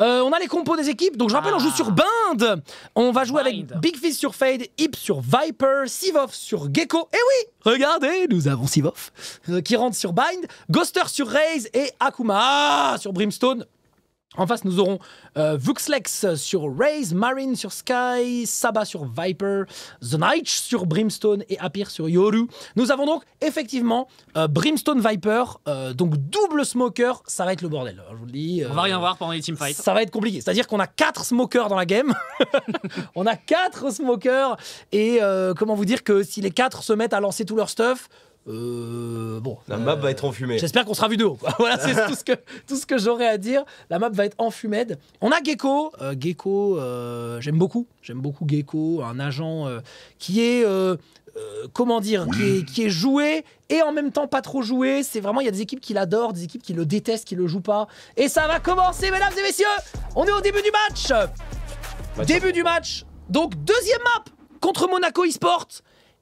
Euh, on a les compos des équipes, donc je rappelle, on joue Ah. sur Bind. On va jouer avec. Big Fist sur Fade, Hip sur Viper, Sivov sur Gecko. Et oui, regardez, nous avons Sivov euh, qui rentre sur Bind, Ghoster sur Raze et Akuma sur Brimstone. En face, nous aurons euh, Vuxlex sur Raze, Marine sur Sky, Saba sur Viper, The Night sur Brimstone et Apir sur Yoru. Nous avons donc effectivement euh, Brimstone Viper, euh, donc double smoker, ça va être le bordel. Je vous le dis. On va rien voir pendant les teamfights. ça va être compliqué. C'est-à-dire qu'on a quatre smokers dans la game. on a quatre smokers. Et comment vous dire que si les quatre se mettent à lancer tout leur stuff, euh, bon. La euh, map va être enfumée. J'espère qu'on sera vu de haut. Voilà, c'est tout ce que, tout ce que j'aurais à dire. La map va être en fumette. On a Gecko. Euh, Gecko, euh, j'aime beaucoup. J'aime beaucoup Gecko, un agent euh, qui est. euh, euh, comment dire, qui est, qui est joué et en même temps pas trop joué. C'est vraiment, il y a des équipes qui l'adorent, des équipes qui le détestent, qui le jouent pas. Et ça va commencer, mesdames et messieurs. On est au début du match. Début du match. Donc deuxième map contre Monaco eSport.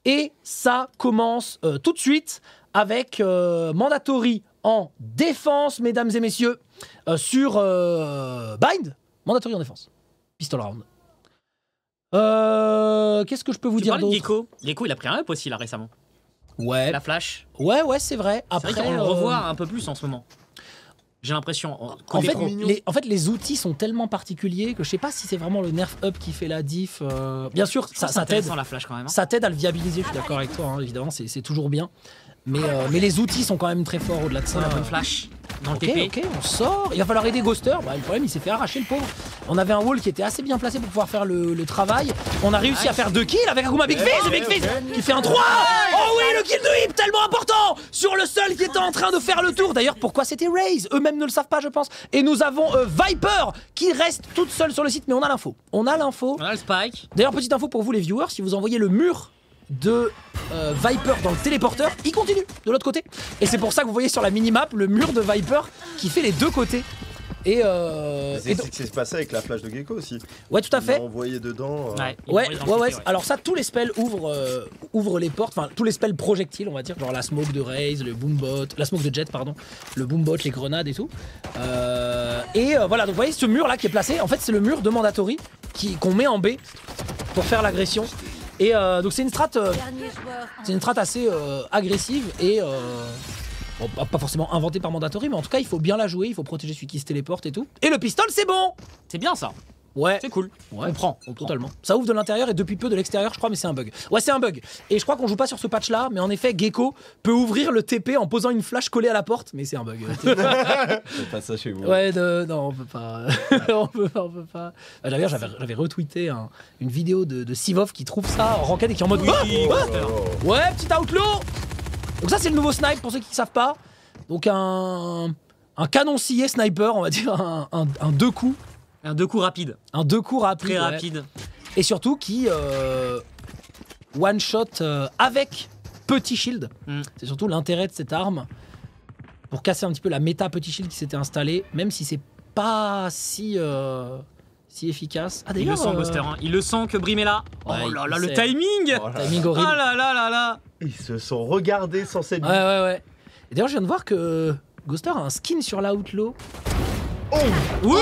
Et ça commence euh, tout de suite avec euh, Mandatory en défense, mesdames et messieurs, euh, sur euh, Bind. Mandatory en défense. Pistol round. Qu'est-ce que je peux vous Tu dire d'autre? Gecko. Gecko, il a pris un up aussi là récemment. Ouais, La flash. ouais, ouais, c'est vrai. Après, vrai qu'on le revoit un peu plus en ce moment. J'ai l'impression. En fait, les, en fait, les outils sont tellement particuliers que je sais pas si c'est vraiment le nerf up qui fait la diff. euh, Bien sûr, ça, C'est ça t'aide. la flash quand même. hein. Ça t'aide à le viabiliser, je suis d'accord avec toi, hein, évidemment, c'est c'est toujours bien. Mais, euh, mais les outils sont quand même très forts au-delà de ça. Oh, la bonne flash dans le Ok, TP. ok, on sort. Il va falloir aider Ghoster. Bah, le problème, il s'est fait arracher le pauvre. On avait un wall qui était assez bien placé pour pouvoir faire le, le travail. On a réussi à faire deux kills avec Akuma Big Fizz. et Big Fizz qui fait un 3. Oh oui, le kill de Hip, tellement important sur le seul qui était en train de faire le tour. D'ailleurs, pourquoi c'était Raze Eux-mêmes ne le savent pas, je pense. Et nous avons euh, Viper qui reste toute seule sur le site, mais on a l'info. On a l'info. On a le spike. D'ailleurs, petite info pour vous les viewers, si vous envoyez le mur de euh, Viper dans le téléporteur, il continue de l'autre côté. Et c'est pour ça que vous voyez sur la minimap le mur de Viper qui fait les deux côtés. Et, euh, et C'est donc- ce qui s'est passé avec la flash de Gecko aussi. ouais, tout à fait. envoyé dedans. euh, Ouais, Ouais, ouais, Alors ça, tous les spells ouvrent, euh, ouvrent les portes. Enfin, tous les spells projectiles, on va dire, genre la smoke de Raze, le boombot, la smoke de Jet, pardon, le boombot, les grenades et tout. Euh, et euh, voilà, donc vous voyez ce mur là qui est placé. En fait, c'est le mur de mandatory qui qu'on met en B pour faire l'agression. Et euh, donc c'est une strat, euh, c'est une strat assez euh, agressive et euh, bon, pas- pas forcément inventée par mandatory, mais en tout cas, il faut bien la jouer. Il faut protéger celui qui se téléporte et tout. Et le pistol, c'est bon. C'est bien ça. Ouais. C'est cool. Ouais. On prend. On prend. Totalement. Ça ouvre de l'intérieur et depuis peu de l'extérieur, je crois, mais c'est un bug. Ouais, c'est un bug. Et je crois qu'on joue pas sur ce patch-là, mais en effet, Gecko peut ouvrir le TP en posant une flash collée à la porte, mais c'est un bug. C'est pas ça chez vous. ouais, de... non, on peut pas. on peut pas, on peut pas. D'ailleurs, j'avais, retweeté un- une vidéo de, de Sivov qui trouve ça en ranked et qui est en mode. Ah Oui, Ghoster. Ouais, petit outlaw Donc ça, c'est le nouveau snipe pour ceux qui ne savent pas. Donc un, un canon scié sniper, on va dire, un, un- un deux coups. Un deux coups rapide. Un deux coups rapide. Très ouais. rapide. Et surtout qui euh, one shot euh, avec petit shield. Mm. C'est surtout l'intérêt de cette arme pour casser un petit peu la méta petit shield qui s'était installée, même si c'est pas si euh, si efficace. Ah Il le sent, euh, Ghoster. hein. Il le sent que Brim est là. Oh Ouais, là là, le timing Oh là là. timing Oh horrible. là là là là Ils se sont regardés sans cette Ouais ouais ouais. Et d'ailleurs, je viens de voir que Ghoster a un skin sur la Outlaw oui,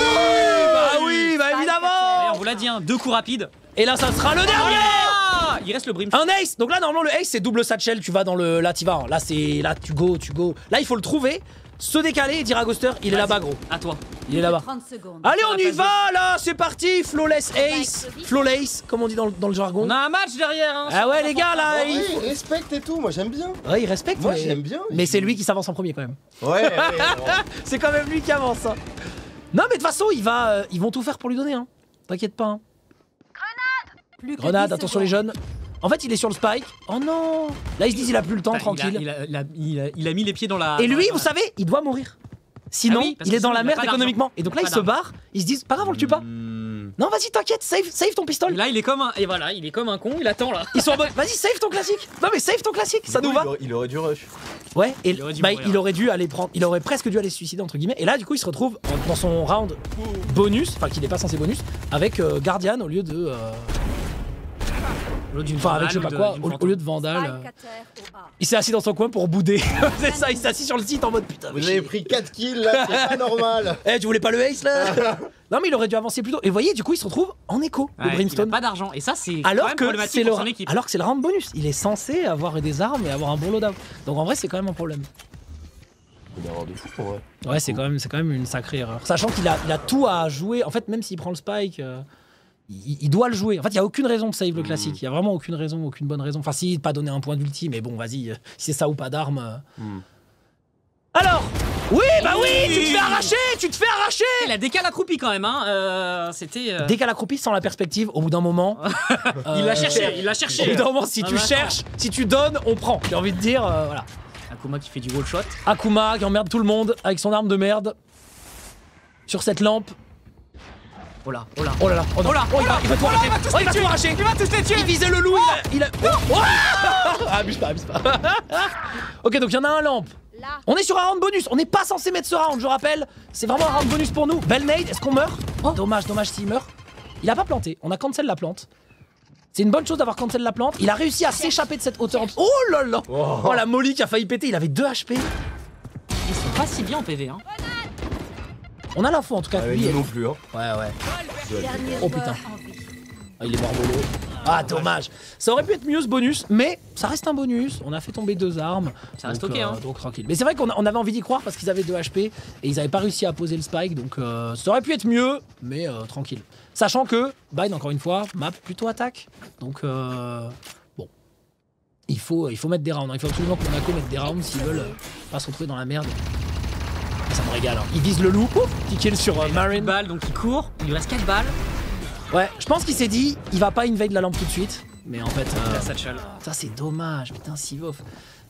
bah Ouais, évidemment. On vous l'a dit, hein, deux coups rapides. Et là, ça sera le dernier. Ah Il reste le Brim. Un ace Donc là, normalement, le ace, c'est double satchel. Tu vas dans le. Là, tu vas. hein. Là, c'est. Là, tu go, tu go. Là, il faut le trouver, se décaler et dire à Ghoster, il est là-bas, gros. À toi. Il est là-bas. 30 secondes. Allez, on y va, là C'est parti Flawless ace Flawless, comme on dit dans le, dans le jargon. On a un match derrière. Hein, Ah ouais, les gars, là Oh, il respecte et tout, moi j'aime bien. Ouais, il respecte. Moi mais... j'aime bien. Mais c'est lui qui s'avance en premier, quand même. Ouais, ouais, ouais. C'est quand même lui qui avance. hein. Non, mais de toute façon, il va, euh, ils vont tout faire pour lui donner. Hein. T'inquiète pas. hein. Plus que Grenade, 10 attention les jeunes. En fait, il est sur le spike. Oh non Là, ils se disent, il a plus le temps, tranquille. Il a, il, a, il, a, il a mis les pieds dans la. Et lui, la- vous savez, il doit mourir. Sinon, Ah oui, il est dans la il merde économiquement. Et donc là, ils se barrent. Ils se disent, pas grave, on le tue pas. Non, vas-y, t'inquiète, save, save ton pistolet. Là, il est comme un. Et voilà, il est comme un con, il attend là. Ils sont en mode, vas-y, save ton classique. Non, mais save ton classique, ça nous va. il aurait- Il aurait dû rush. Ouais, et Il aurait dû bah, mourir. il aurait dû aller prendre, il aurait presque dû aller se suicider entre guillemets. Et là, du coup, il se retrouve en- dans son round bonus, enfin qui n'est pas censé bonus, avec euh, Guardian au lieu de. euh, Enfin, avec je sais pas quoi, au, lieu de Vandal. euh. Il s'est assis dans son coin pour bouder. c'est ça, il s'est assis sur le site en mode putain. Vous mais avez pris 4 kills là, c'est pas normal. Eh, tu voulais pas le ace là Non, mais il aurait dû avancer plus tôt. Et vous voyez, du coup, il se retrouve en écho, le Ouais, il a Brimstone. pas d'argent. Et ça, c'est quand Alors même que problématique c'est le, pour son équipe. alors que c'est le round bonus. Il est censé avoir des armes et avoir un bon loadout. Donc en vrai, c'est quand même un problème. Il avoir de fou en vrai. Ouais, c'est quand même, c'est quand même une sacrée erreur. Sachant qu'il a, il a tout à jouer. En fait, même s'il prend le spike, euh, il, il doit le jouer. En fait, il y a aucune raison de save le classique. Il y a vraiment aucune raison, aucune bonne raison. Enfin, si pas donner un point d'ulti, mais bon, vas-y, euh, si c'est ça ou pas d'armes. Hmm. Alors, oui, bah oui, tu te fais arracher, tu te fais arracher. Il a décalé accroupi quand même. Hein. euh, C'était. euh, sans la perspective, au bout d'un moment, Il l'a cherché. Il l'a Au bout cherché. d'un moment, si Ah, tu bah, cherches, si tu donnes, on prend. J'ai envie de dire, voilà. Akuma qui fait du wall shot. Akuma qui emmerde tout le monde avec son arme de merde. Sur cette lampe. Oh là, oh là. Oh là là, oh. Oh là, Oh, il va, il va tout arracher. Oh, il va tuer. tout arracher. Il va tous les tuer. Il visait le loup, il a. il a- Oh Ah, abuse pas, abuse pas. ok, donc il y en a un lampe. Là. On est sur un round bonus. On n'est pas censé mettre ce round, je rappelle. C'est vraiment un round bonus pour nous. Belle nade, est-ce qu'on meurt Oh, dommage, dommage s'il meurt. Il a pas planté. On a cancel la plante. C'est une bonne chose d'avoir cancel la plante. Il a réussi à s'échapper de cette hauteur. Oh là là Oh. Oh la Molly qui a failli péter. Il avait 2 HP. Ils sont pas si bien en PV. Hein. On a l'info en tout cas. Avec lui, nous non plus hein. Ouais, ouais. Oh, putain. Ah, il est mort mollo. Ah, dommage. Ça aurait pu être mieux ce bonus, mais ça reste un bonus. On a fait tomber deux armes. Ça reste donc, ok, euh, hein. donc tranquille. Mais c'est vrai qu'on avait envie d'y croire parce qu'ils avaient 2 HP et ils avaient pas réussi à poser le spike. Donc euh, ça aurait pu être mieux, mais euh, tranquille. Sachant que, Biden, encore une fois, map plutôt attaque. Donc euh, bon. Il faut, il faut mettre des rounds. hein. Il faut absolument que Monaco mette des rounds s'ils veulent pas se retrouver dans la merde. Ça me régale. hein. Ils visent le loup. Ouf, petit kill sur euh, Marin. balle, donc il court. Il lui reste 4 balles. Ouais, je pense qu'il s'est dit, il va pas invade la lampe tout de suite. Mais en fait, euh, ça c'est dommage. Putain, Sivov.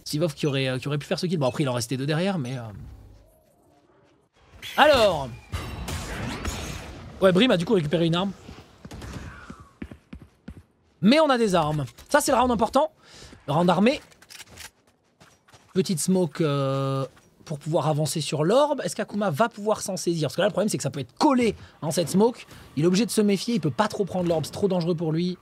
Sivov qui aurait, euh, qui aurait pu faire ce kill. Bon, après, il en restait deux derrière, mais. euh. Alors. Ouais, Brim a du coup récupéré une arme. Mais on a des armes. Ça, c'est le round important. Le round armé. Petite smoke euh, pour pouvoir avancer sur l'orbe. Est-ce qu'Akuma va pouvoir s'en saisir? Parce que là, le problème, c'est que ça peut être collé dans cette smoke. Il est obligé de se méfier. Il peut pas trop prendre l'orbe. C'est trop dangereux pour lui.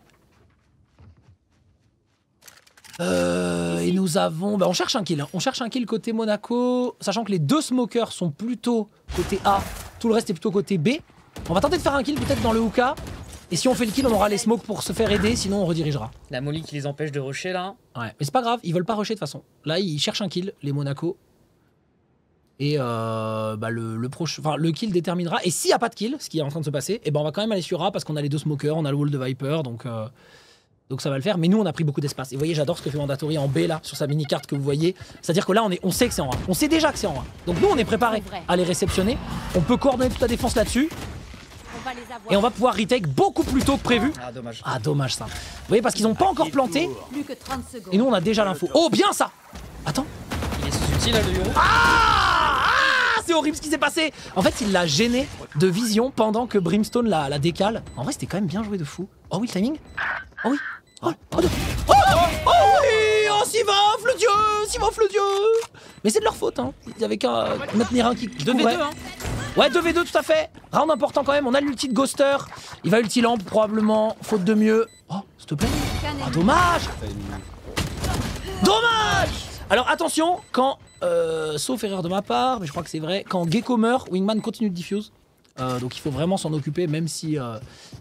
Euh, et nous avons. Bah, on cherche un kill. hein. On cherche un kill côté Monaco. Sachant que les deux smokers sont plutôt côté A. Tout le reste est plutôt côté B. On va tenter de faire un kill peut-être dans le hookah. Et si on fait le kill, on aura les smokes pour se faire aider. Sinon, on redirigera. La molly qui les empêche de rusher là. Ouais, mais c'est pas grave, ils veulent pas rusher de toute façon. Là, ils cherchent un kill, les Monaco. Et euh, bah, le, le, proche, enfin, le kill déterminera. Et s'il n'y a pas de kill, ce qui est en train de se passer, et ben on va quand même aller sur A parce qu'on a les deux smokers, on a le wall de Viper, donc, euh, donc ça va le faire. Mais nous, on a pris beaucoup d'espace. Et vous voyez, j'adore ce que fait Mandatory en B là, sur sa mini carte que vous voyez. C'est-à-dire que là, on, est, on sait que c'est en A. On sait déjà que c'est en A. Donc nous, on est préparé à les réceptionner. On peut coordonner toute la défense là-dessus. Et on va pouvoir retake beaucoup plus tôt que prévu. Ah, dommage. Ah, dommage ça. Vous voyez, parce qu'ils n'ont pas encore planté. Plus que 30 secondes. Et nous, on a déjà l'info. Oh, bien ça Attends. Il est sous-utile là, le. Ah, C'est horrible ce qui s'est passé En fait, il l'a gêné de vision pendant que Brimstone la, la décale. En vrai, c'était quand même bien joué de fou. Oh oui, le timing Oh oui Oh, oh, oh, oh, oh oui Oh, Sivov, le dieu Sivov, le dieu Mais c'est de leur faute, hein. Ils avaient qu'à maintenir un qui 2v2, couvrait. hein. Ouais, 2v2 tout à fait. Round important quand même. On a l'ulti de Ghoster. Il va ulti lampe probablement. Faute de mieux. Oh, s'il te plaît. Ah, dommage Dommage Alors attention, quand, euh, sauf erreur de ma part, mais je crois que c'est vrai, quand Gecko meurt, Wingman continue de diffuse. Euh, donc il faut vraiment s'en occuper, même si euh,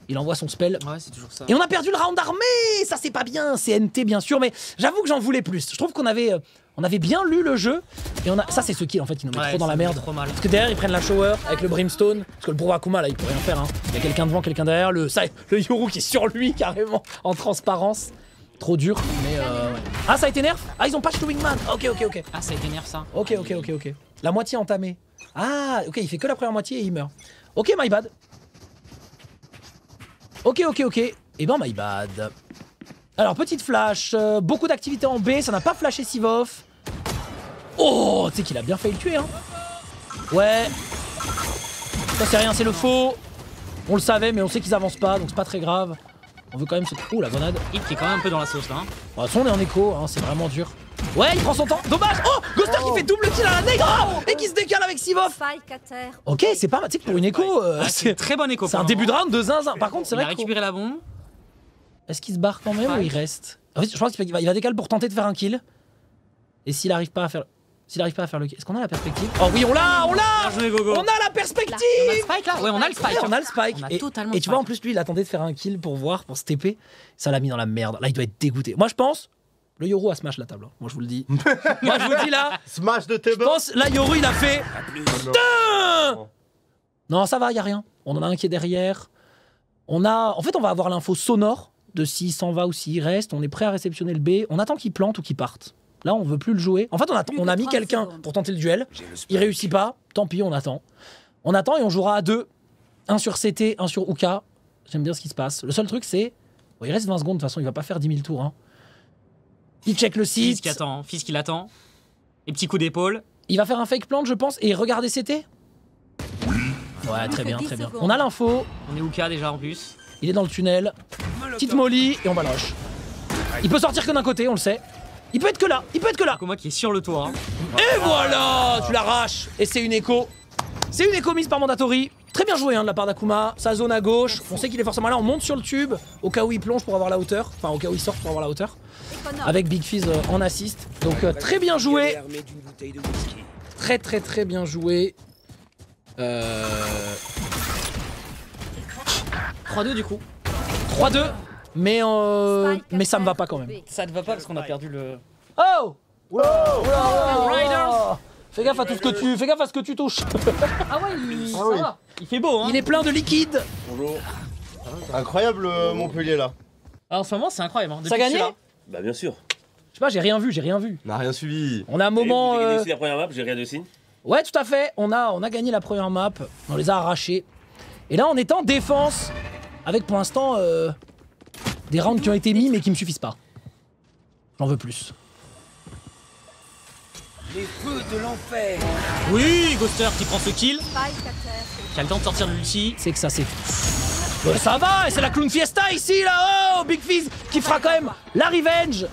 il envoie son spell. Ouais, c'est toujours ça. Et on a perdu le round armé Ça c'est pas bien, c'est NT bien sûr, mais j'avoue que j'en voulais plus. Je trouve qu'on avait, euh, on avait bien lu le jeu, et on a... ça c'est ce kill en fait qui nous met Ouais, trop dans la merde. Trop mal. Parce que derrière ils prennent la shower avec le brimstone. Parce que le Akuma là il peut rien faire. Hein. Il y a quelqu'un devant, quelqu'un derrière. Le, ça, le Yoru qui est sur lui carrément en transparence. Trop dur, mais euh. Ah ça a été nerf? Ah ils ont patch le Wingman Ok ok ok. Ah, ça a été nerf ça. Ok ok ok ok. La moitié entamée. Ah ok il fait que la première moitié et il meurt. Ok my bad. Ok ok ok. Et ben my bad. Alors petite flash, euh, beaucoup d'activités en B, ça n'a pas flashé Sivov. Oh, tu sais qu'il a bien failli le tuer hein. Ouais. Ça c'est rien, c'est le faux. On le savait mais on sait qu'ils avancent pas donc c'est pas très grave. On veut quand même se... Ouh la grenade. Hit qui est quand même un peu dans la sauce là. hein. Bon, de toute façon, on est en écho, hein, c'est vraiment dur. Ouais, il prend son temps. Dommage. Oh, Ghoster qui fait double kill à la nade oh, et qui se décale avec Sivov. Ok, c'est pas mal. Tu sais que pour une écho, euh, Ah, c'est très bon écho. c'est un début de round de zinzin. Par contre, c'est Il a vrai récupéré la bombe. Est-ce qu'il se barre quand même ou il reste? En fait, je pense qu'il va, il va décaler pour tenter de faire un kill. Et s'il arrive pas à faire, s'il arrive pas à faire le kill, est-ce qu'on a la perspective Oh oui, on l'a, on l'a, on a la perspective. On a le spike là Ouais, on a le spike. Ouais, on a le spike. On a et, totalement et le tu vois, en plus, lui, il a tenté de faire un kill pour voir, pour se TP. Ça l'a mis dans la merde. Là, il doit être dégoûté. Moi, je pense, le Yoru a smash la table. hein. Moi, je vous le dis. Moi, je vous le dis là. Smash de Je table pense, là, Yoru, il a fait. Putain Non, ça va, y a rien. On en a un qui est derrière. On a. En fait, on va avoir l'info sonore de s'il s'en va ou s'il reste. On est prêt à réceptionner le B. On attend qu'il plante ou qu'il parte. Là, on veut plus le jouer. En fait, on, a mis 30 quelqu'un pour tenter le duel. Il réussit pas. Tant pis, on attend. On attend et on jouera à deux. Un sur CT, un sur Uka. J'aime bien ce qui se passe. Le seul truc, c'est. bon, il reste 20 secondes. De toute façon, il va pas faire 10 000 tours. hein. Il check le Fils site. qui attend, fils qui l'attend. Et petit coup d'épaule. Il va faire un fake plant, je pense, et regardez CT Ouais, très bien, 10 très bien. On a l'info, On est Uka déjà en plus. il est dans le tunnel. Petite molly, et on va le rush. Il peut sortir que d'un côté, on le sait. Il peut être que là, il peut être que là. Kuma qui est sur le toit. hein. Et voilà, tu l'arraches. Et c'est une écho. C'est une écho mise par Mandatory. Très bien joué hein, de la part d'Akuma. Sa zone à gauche. On sait qu'il est forcément là. On monte sur le tube. Au cas où il plonge pour avoir la hauteur. Enfin, au cas où il sort pour avoir la hauteur. Avec Big Fizz euh, en assist. Donc euh, très bien joué. Très très très bien joué. Euh... 3-2 du coup. 3-2. Mais, euh, mais ça me va pas quand même. Ça te va pas parce qu'on a perdu le. Oh Oula, oula, oula, oula. Riders. Fais gaffe à tout ce que tu, fais gaffe à ce que tu touches. Ah ouais, il, Ah ça oui. va. Il fait beau hein. Il est plein de liquide. Bonjour. Incroyable euh, Montpellier là. Ah, en ce moment c'est incroyable. Hein. Ça a gagné Bah bien sûr. Je sais pas, j'ai rien vu, j'ai rien vu. On n'a rien suivi. On a un moment. J'ai gagné euh, la première map, j'ai rien de signe. Ouais, tout à fait. On a, on a gagné la première map. On les a arrachés. Et là, on est en défense. Avec pour l'instant euh, des rounds qui ont été mis mais qui me suffisent pas. J'en veux plus. là. Oui, Ghoster qui prend ce kill. Qui a le temps de sortir de l'ulti. C'est que ça c'est. Ouais, ça va, et c'est la clown fiesta ici là. Oh, Big Fizz qui fera quand même la revenge.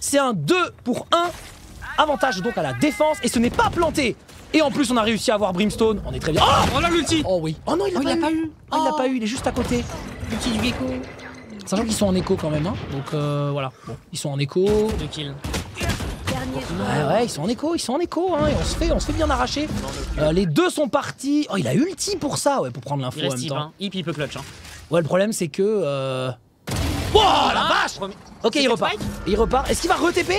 C'est un 2 pour 1. Avantage donc à la défense et ce n'est pas planté. Et en plus, on a réussi à avoir Brimstone. On est très bien. Oh, Oh là l'ulti Oh oui. Oh non, il l'a Oh, pas, eu. Oh, il l'a pas eu, il est juste à côté. L'ulti du gecko. Sachant qu'ils sont en écho quand même, hein. Donc euh, voilà. Bon, ils sont en écho. Deux kills. Dernier Ouais, ouais, ils sont en écho, ils sont en écho, hein. Et on se fait, on se fait bien arracher. Euh, les deux sont partis. Oh, il a ulti pour ça, ouais, pour prendre l'info Il en même temps. Hein. Yves, il peut clutch. Hein. Ouais, le problème c'est que. Euh... Oh la vache Premier- Ok, il repart. Il repart. Est-ce qu'il va re-TP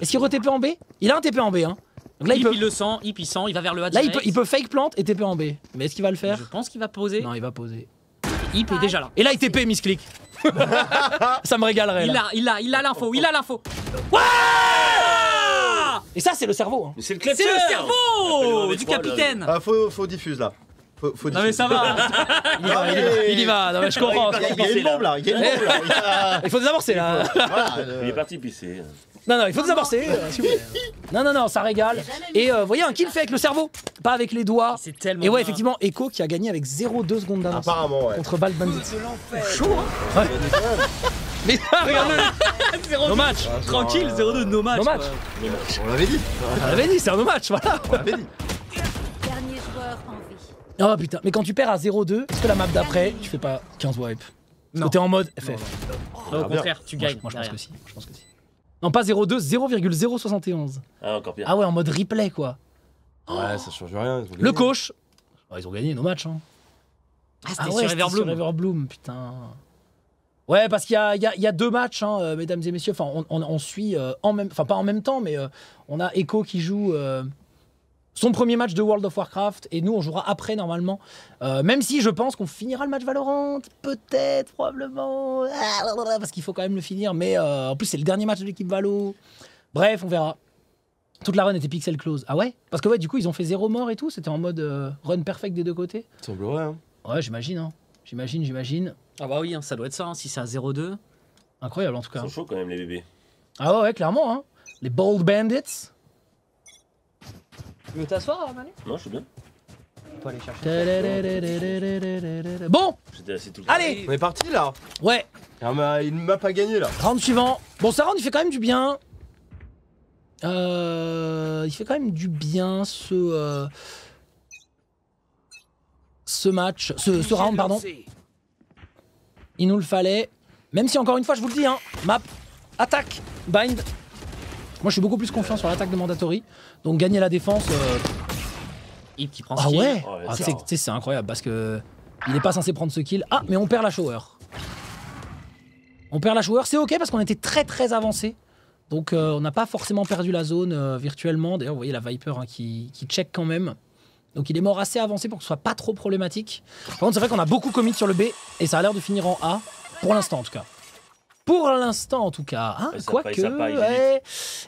Est-ce qu'il re-TP en B? Il a un TP en B, hein. Donc là, il peut, il le sent. Yves, il sent. Il va vers le A là, il peut, il peut fake plant et TP en B. Mais est-ce qu'il va le faire? Je pense qu'il va poser. Non, il va poser. Yves est déjà là. Et là, il TP, misclick. Ça me régalerait. Il Là. a, il a, il a l'info. Il a l'info. Et ça, c'est le cerveau. Hein. C'est le C'est clapteur le cerveau du V3, là. capitaine. Ah faut, faut diffuse là. Faut, faut Non mais ça va. Il y va, il y va. Il y va. Non, mais je comprends. Il y a- il y a une bombe là, il y a une bombe là. Il y a- Il faut désamorcer là. Voilà, euh, Il est parti pisser. Non, non, il faut désamorcer. euh, s'il vous plaît. Non, non, non, ça régale. Et euh, vous voyez, un kill fait avec le cerveau, pas avec les doigts. C'est tellement. Et ouais, bien. effectivement, Echo qui a gagné avec 0,2 secondes d'avance Apparemment ouais. contre Bald Bandit. Chaud, hein Ouais. Mais regarde-le No match Tranquille, 0-2 no match. No match. quoi. On l'avait dit. On l'avait dit, c'est un no match, voilà On l'avait dit. Dernier joueur en vie. Oh putain, mais quand tu perds à 0-2, est-ce que la map d'après, tu fais pas 15 wipes Parce Non. t'es en mode FF. Non, au Ah, bien. contraire, tu Moi, gagnes. je, moi, je pense derrière. que si. Je pense que si. Non, pas 0,2, 0,071. Ah, encore pire. Ah ouais, en mode replay, quoi. Ouais, ça change rien. ils ont gagné. Le coach. Oh, ils ont gagné nos matchs, hein. Ah, c'était Ah sur ouais, c'était Everbloom. sur Everbloom, putain. Ouais, parce qu'il y a, il y a- il y a deux matchs, hein, euh, mesdames et messieurs. Enfin, on, on- on suit euh, en même, enfin pas en même temps, mais euh, on a Echo qui joue euh, son premier match de World of Warcraft et nous on jouera après normalement. Euh, même si je pense qu'on finira le match Valorant, peut-être, probablement, Ah, parce qu'il faut quand même le finir. Mais euh, en plus c'est le dernier match de l'équipe Valo. Bref, on verra. Toute la run était pixel close. Ah ouais? Parce que ouais, du coup ils ont fait zéro mort et tout. C'était en mode euh, run perfect des deux côtés. Semblerait hein. Ouais, j'imagine. Hein. J'imagine, j'imagine. Ah bah oui, hein, ça doit être ça. hein, Si c'est à 0-2. Incroyable en tout Ils cas. sont chauds quand même, les bébés. Ah ouais, ouais, clairement. Hein. Les Bold Bandits. Tu veux t'asseoir, Manu? Non, je suis bien. On peut aller chercher. Bon, J'étais assis tout le temps. allez. On est parti là. Ouais, Ah, mais il m'a pas gagné là. round suivant. Bon, ça round, il fait quand même du bien. Euh, il fait quand même du bien ce euh, ce match, ce, ce round, pardon. Il nous le fallait. Même si encore une fois, je vous le dis, hein, map, attaque, bind. Moi, je suis beaucoup plus confiant sur l'attaque de Mandatory. Donc gagner la défense. euh, qui prend Ah ouais, Oh, ouais, Ah, c'est c'est- incroyable parce que il est pas censé prendre ce kill. Ah, mais on perd la shower. On perd la shower, c'est ok parce qu'on était très très avancé. Donc euh, on n'a pas forcément perdu la zone euh, virtuellement. D'ailleurs, vous voyez la Viper hein, qui, qui check quand même. Donc il est mort assez avancé pour que ce soit pas trop problématique. Par contre, c'est vrai qu'on a beaucoup commit sur le B et ça a l'air de finir en A. Pour l'instant en tout cas. Pour l'instant en tout cas. Hein, Quoique, ils ouais,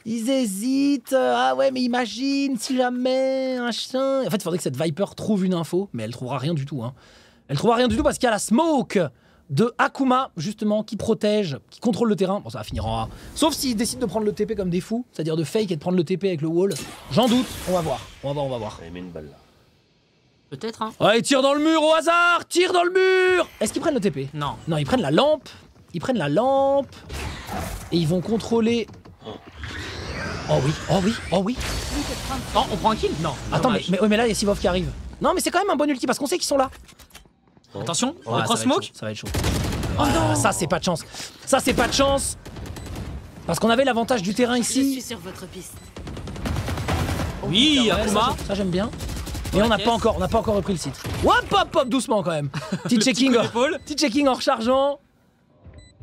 ils hésitent. Ah ouais, mais imagine si jamais un chien. En fait, il faudrait que cette Viper trouve une info, mais elle trouvera rien du tout. Hein. Elle trouvera rien du tout parce qu'il y a la smoke de Akuma, justement, qui protège, qui contrôle le terrain. Bon, ça va finir en A. Sauf s'ils décident de prendre le TP comme des fous, c'est-à-dire de fake et de prendre le TP avec le wall. J'en doute. On va voir. On va voir, on va voir. Il met une balle là. Peut-être, hein Ouais, tire dans le mur au hasard Tire dans le mur Est-ce qu'ils prennent le TP Non. Non, ils prennent la lampe. Ils prennent la lampe. Et ils vont contrôler. Oh oui, oh oui, oh oui. Oh, on prend un kill Non. Attends, mais, mais, ouais, mais là, il y a Sivov qui arrive. Non, mais c'est quand même un bon ulti parce qu'on sait qu'ils sont là. Attention, Ouais, on va cross smoke. Ça va être chaud. Ah, ça, c'est pas de chance. Ça, c'est pas de chance. Parce qu'on avait l'avantage du terrain Je suis ici. sur votre piste. Oui, Ouais, Akuma. ça, j'aime bien. Mais on n'a pas encore, on n'a pas encore repris le site. Hop, hop, hop, doucement quand même. Petit checking, petit checking en rechargeant.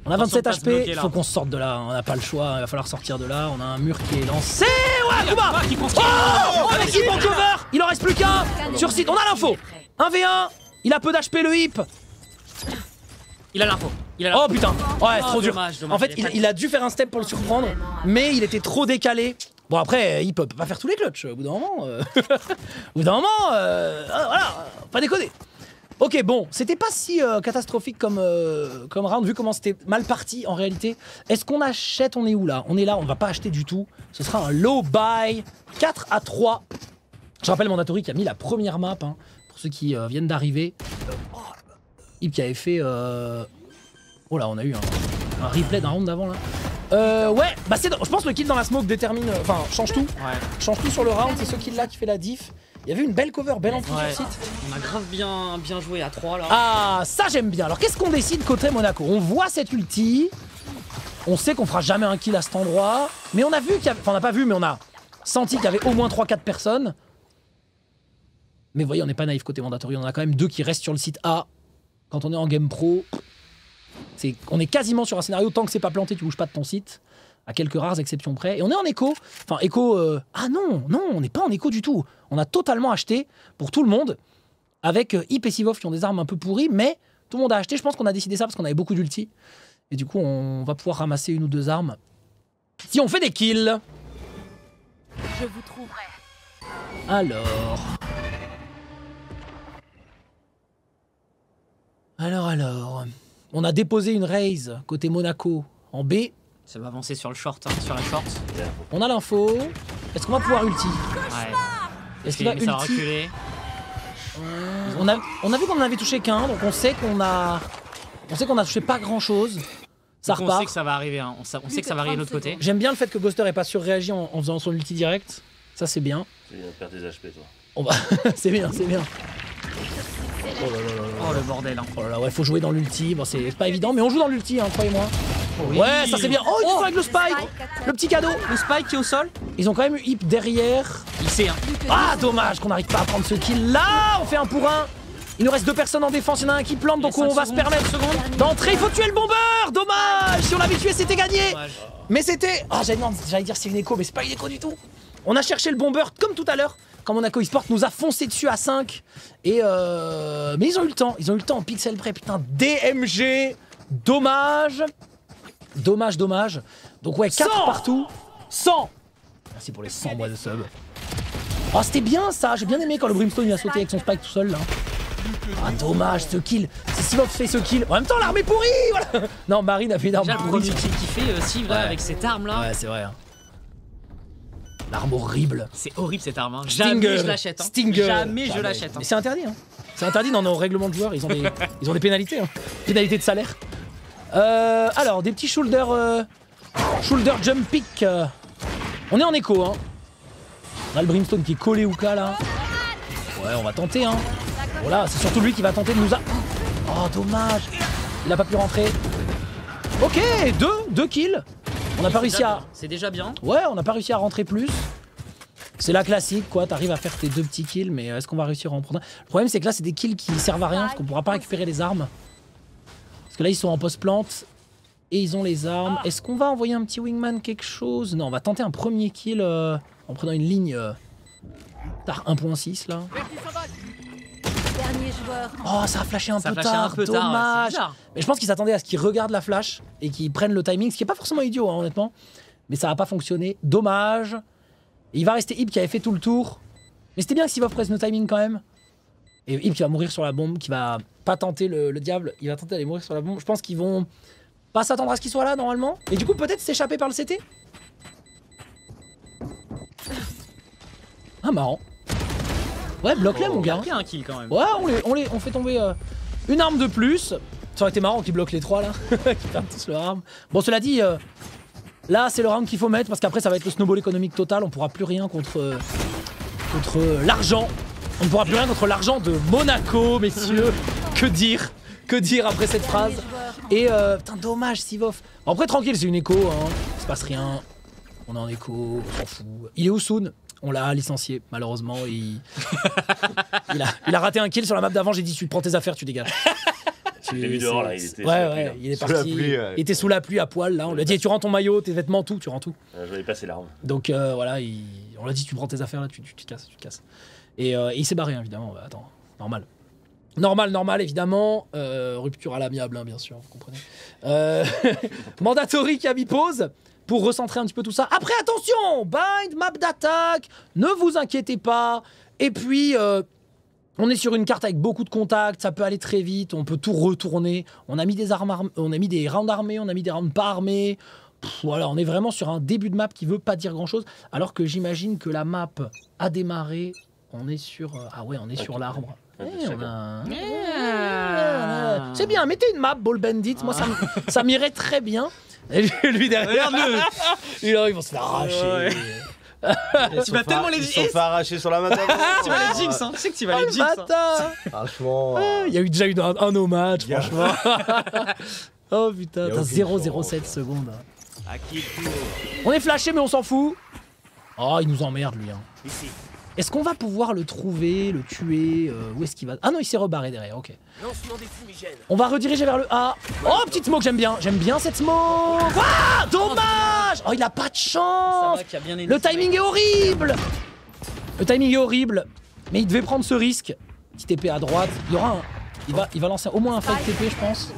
On a Attention 27 de pas se HP, il faut qu'on sorte de là, on n'a pas le choix, il va falloir sortir de là, on a un mur qui est lancé. Ouais, prend Oh On a l'équipe en cover Il en reste plus qu'un. Sur site, on a l'info. 1v1 Il a peu d'HP le hip. Il a l'info. Oh putain. Ouais, Oh, trop dur. dommage, dommage, En fait, il a dû faire un step pour le surprendre, mais il était trop décalé. Bon après, il peut pas faire tous les clutches, au bout d'un moment... euh, au bout d'un moment, euh, ah, voilà, pas déconner Ok, bon, c'était pas si euh, catastrophique comme, euh, comme round, vu comment c'était mal parti en réalité. Est-ce qu'on achète On est où là? On est là, on va pas acheter du tout. Ce sera un low buy, 4 à 3. Je rappelle Mandatory qui a mis la première map, hein, pour ceux qui euh, viennent d'arriver. Ip qui avait fait... Oh là, on a eu un, un replay d'un round d'avant là. Euh, ouais, bah c'est, je pense que le kill dans la smoke détermine, enfin change tout, Ouais. change tout sur le round. C'est ce kill là qui fait la diff. Il y avait une belle cover, belle entrée Ouais. sur site. On a grave bien, bien joué à 3 là. Ah, ça j'aime bien. Alors qu'est-ce qu'on décide côté Monaco? On voit cette ulti. On sait qu'on fera jamais un kill à cet endroit. Mais on a vu qu'il y avait. Enfin, on n'a pas vu, mais on a senti qu'il y avait au moins 3-4 personnes. Mais vous voyez, on n'est pas naïf côté mandatory. On a quand même deux qui restent sur le site A. Quand on est en game pro, c'est, on est quasiment sur un scénario. Tant que c'est pas planté, tu bouges pas de ton site. À quelques rares exceptions près. Et on est en écho. Enfin, écho. euh, Ah non, non, on n'est pas en écho du tout. On a totalement acheté pour tout le monde avec euh, et Sivov qui ont des armes un peu pourries, mais tout le monde a acheté. Je pense qu'on a décidé ça parce qu'on avait beaucoup d'ulti. Et du coup, on va pouvoir ramasser une ou deux armes. Si on fait des kills, Je vous trouverai. alors. Alors, alors. On a déposé une raise côté Monaco en B. Ça va avancer sur le short, hein, sur la short. On a l'info. Est-ce qu'on va pouvoir ulti Ouais. Est-ce qu'il va Ok, ça va ulti reculer. on a, on a vu qu'on en avait touché qu'un, donc on sait qu'on a. On sait qu'on a touché pas grand chose. Ça Donc, On repart. sait que ça va arriver, hein. on, sa- on sait que ça va arriver de l'autre côté. J'aime bien le fait que Ghoster ait pas surréagi en, en faisant son ulti direct. Ça, c'est bien. Tu viens de perdre tes HP, toi. On va... c'est bien, c'est bien. Oh le bordel. Hein. Oh là là, ouais, faut jouer dans l'ulti. Bon, c'est pas évident, mais on joue dans l'ulti, hein, croyez-moi. Ouais, ça c'est bien. Oh, ils font avec le spike Le petit cadeau Le spike qui est au sol Ils ont quand même eu Hip derrière. Il sait, hein. Ah, dommage qu'on n'arrive pas à prendre ce kill. Là, on fait un pour un. Il nous reste deux personnes en défense, il y en a un qui plante, donc on va se permettre cinq secondes. d'entrer. Il faut tuer le bombeur Dommage Si on l'avait tué, c'était gagné Dommage. Mais c'était. Ah, j'allais non, j'allais dire c'est une écho, mais c'est pas une écho du tout. On a cherché le bomber comme tout à l'heure, quand Monaco eSport nous a foncé dessus à 5. Et euh... Mais ils ont eu le temps, ils ont eu le temps en pixel près. Putain, DMG Dommage Dommage, dommage. Donc, ouais, 4 partout. 100 Merci pour les 100 mois de sub. Oh, c'était bien ça, j'ai bien aimé quand le Brimstone il a sauté avec son spike tout seul là. Ah, dommage ce kill. C'est Sivov fait ce kill. En même temps, l'arme est pourrie voilà. Non, Marine a fait une arme pourrie. qu'il fait, euh, Siv, là, Ouais. avec cette arme là. Ouais, c'est vrai. hein. L'arme horrible. C'est horrible cette arme. Hein. Jamais je l'achète. Hein. Stinger. Jamais je l'achète. hein. Mais c'est interdit. Hein. C'est interdit dans nos règlements de joueurs. Ils ont des, ils ont des pénalités. Hein. Pénalités de salaire. Euh, alors, des petits shoulder, euh, shoulder jump pick. euh. On est en écho. Hein. On a le Brimstone qui est collé ou cas là. Ouais, on va tenter. Hein. Voilà, c'est surtout lui qui va tenter de nous. A... Oh, dommage. Il a pas pu rentrer. Ok, deux, deux kills. On n'a pas réussi à. C'est déjà bien. Ouais, on n'a pas réussi à rentrer plus. C'est la classique, quoi. T'arrives à faire tes deux petits kills, mais est-ce qu'on va réussir à en prendre un? Le problème, c'est que là, c'est des kills qui servent à rien, parce qu'on pourra pas récupérer les armes. Parce que là, ils sont en post-plante et ils ont les armes. Est-ce qu'on va envoyer un petit wingman quelque chose? Non, on va tenter un premier kill euh, en prenant une ligne. Euh, tard 1.6 là. Oh, ça a flashé un Ça a peu flashé tard. un peu tard, ouais, dommage. Mais je pense qu'ils s'attendaient à ce qu'ils regardent la flash et qu'ils prennent le timing, ce qui est pas forcément idiot, hein, honnêtement. Mais ça n'a pas fonctionné. Dommage. Et il va rester Ip qui avait fait tout le tour. Mais c'était bien que Sivov presse le timing quand même. Et Ip qui va mourir sur la bombe, qui va pas tenter le, le diable, il va tenter d'aller mourir sur la bombe. Je pense qu'ils vont pas s'attendre à ce qu'il soit là normalement. Et du coup, peut-être s'échapper par le CT. Ah, marrant. Ouais, bloque-les, mon Il a gars. pris un kill quand même. Ouais, on, les, on, les, on fait tomber euh, une arme de plus. Ça aurait été marrant qu'ils bloquent les trois là, qui perdent tous leur arme. Bon, cela dit, euh, là c'est le round qu'il faut mettre parce qu'après ça va être le snowball économique total. On pourra plus rien contre, euh, contre euh, l'argent. On ne pourra plus rien contre l'argent de Monaco, messieurs. que dire Que dire après cette phrase Et euh, putain, dommage, Sivov. Après, tranquille, c'est une écho, hein. Il se passe rien. On est en écho, on s'en fout. Il est où Soon On l'a licencié, malheureusement. Il... il, a, il a raté un kill sur la map d'avant. J'ai dit, tu prends tes affaires, tu dégages. Tu- vu dehors, là, il était sous Ouais, la pluie, ouais, là. il est parti. pluie, ouais. Il était sous la pluie à poil, là. On lui a dit, tu rends ton maillot, tes vêtements, tout, tu rends tout. Euh, Je passer l'arme. Donc euh, voilà, il- on l'a dit, tu prends tes affaires là, tu, tu, tu te casses, tu te casses. Et, euh, et il s'est barré, hein, évidemment. Bah, attends, normal. Normal, normal, évidemment. Euh, rupture à l'amiable, hein, bien sûr, vous comprenez. Euh, mandatory qui a mis pause pour recentrer un petit peu tout ça. Après, attention Bind, map d'attaque, ne vous inquiétez pas. Et puis, euh, on est sur une carte avec beaucoup de contacts, ça peut aller très vite, on peut tout retourner. On a mis des armes, arm- on a mis des rounds armés, on a mis des rounds pas armés. Pff, voilà, on est vraiment sur un début de map qui veut pas dire grand chose. Alors que j'imagine que la map a démarré. On est sur. euh, Ah ouais, on est sur l'arbre. Eh, peu on chacun. a- Ouais, C'est bien, mettez une map, Ball Bandit. Moi, ça m'irait très bien. Et lui- derrière, il ils vont se faire arracher. Tu vas tellement les Ils se sont fait arracher sur la d'avant. Tu vas les jinx, hein. Je sais que tu vas Oh, les le jinx. hein. Franchement. Ah, Il y a eu déjà eu un, un no match, Il y a- franchement. oh putain, Il y a t'as aucune 0,07 chance. secondes. À qui le tour? On est flashé, mais on s'en fout. Oh, il nous emmerde, lui. hein. Ici. Est-ce qu'on va pouvoir le trouver, le tuer euh, Où est-ce qu'il va? Ah non, il s'est rebarré derrière, ok. Lancement des fumigènes. On va rediriger vers le A. Oh, petite smoke, j'aime bien. J'aime bien cette smoke. Ah, dommage Oh, il a pas de chance Le timing est horrible Le timing est horrible. Mais il devait prendre ce risque. Petit TP à droite. Il y aura un... Il va, il va lancer au moins un fake TP, je pense.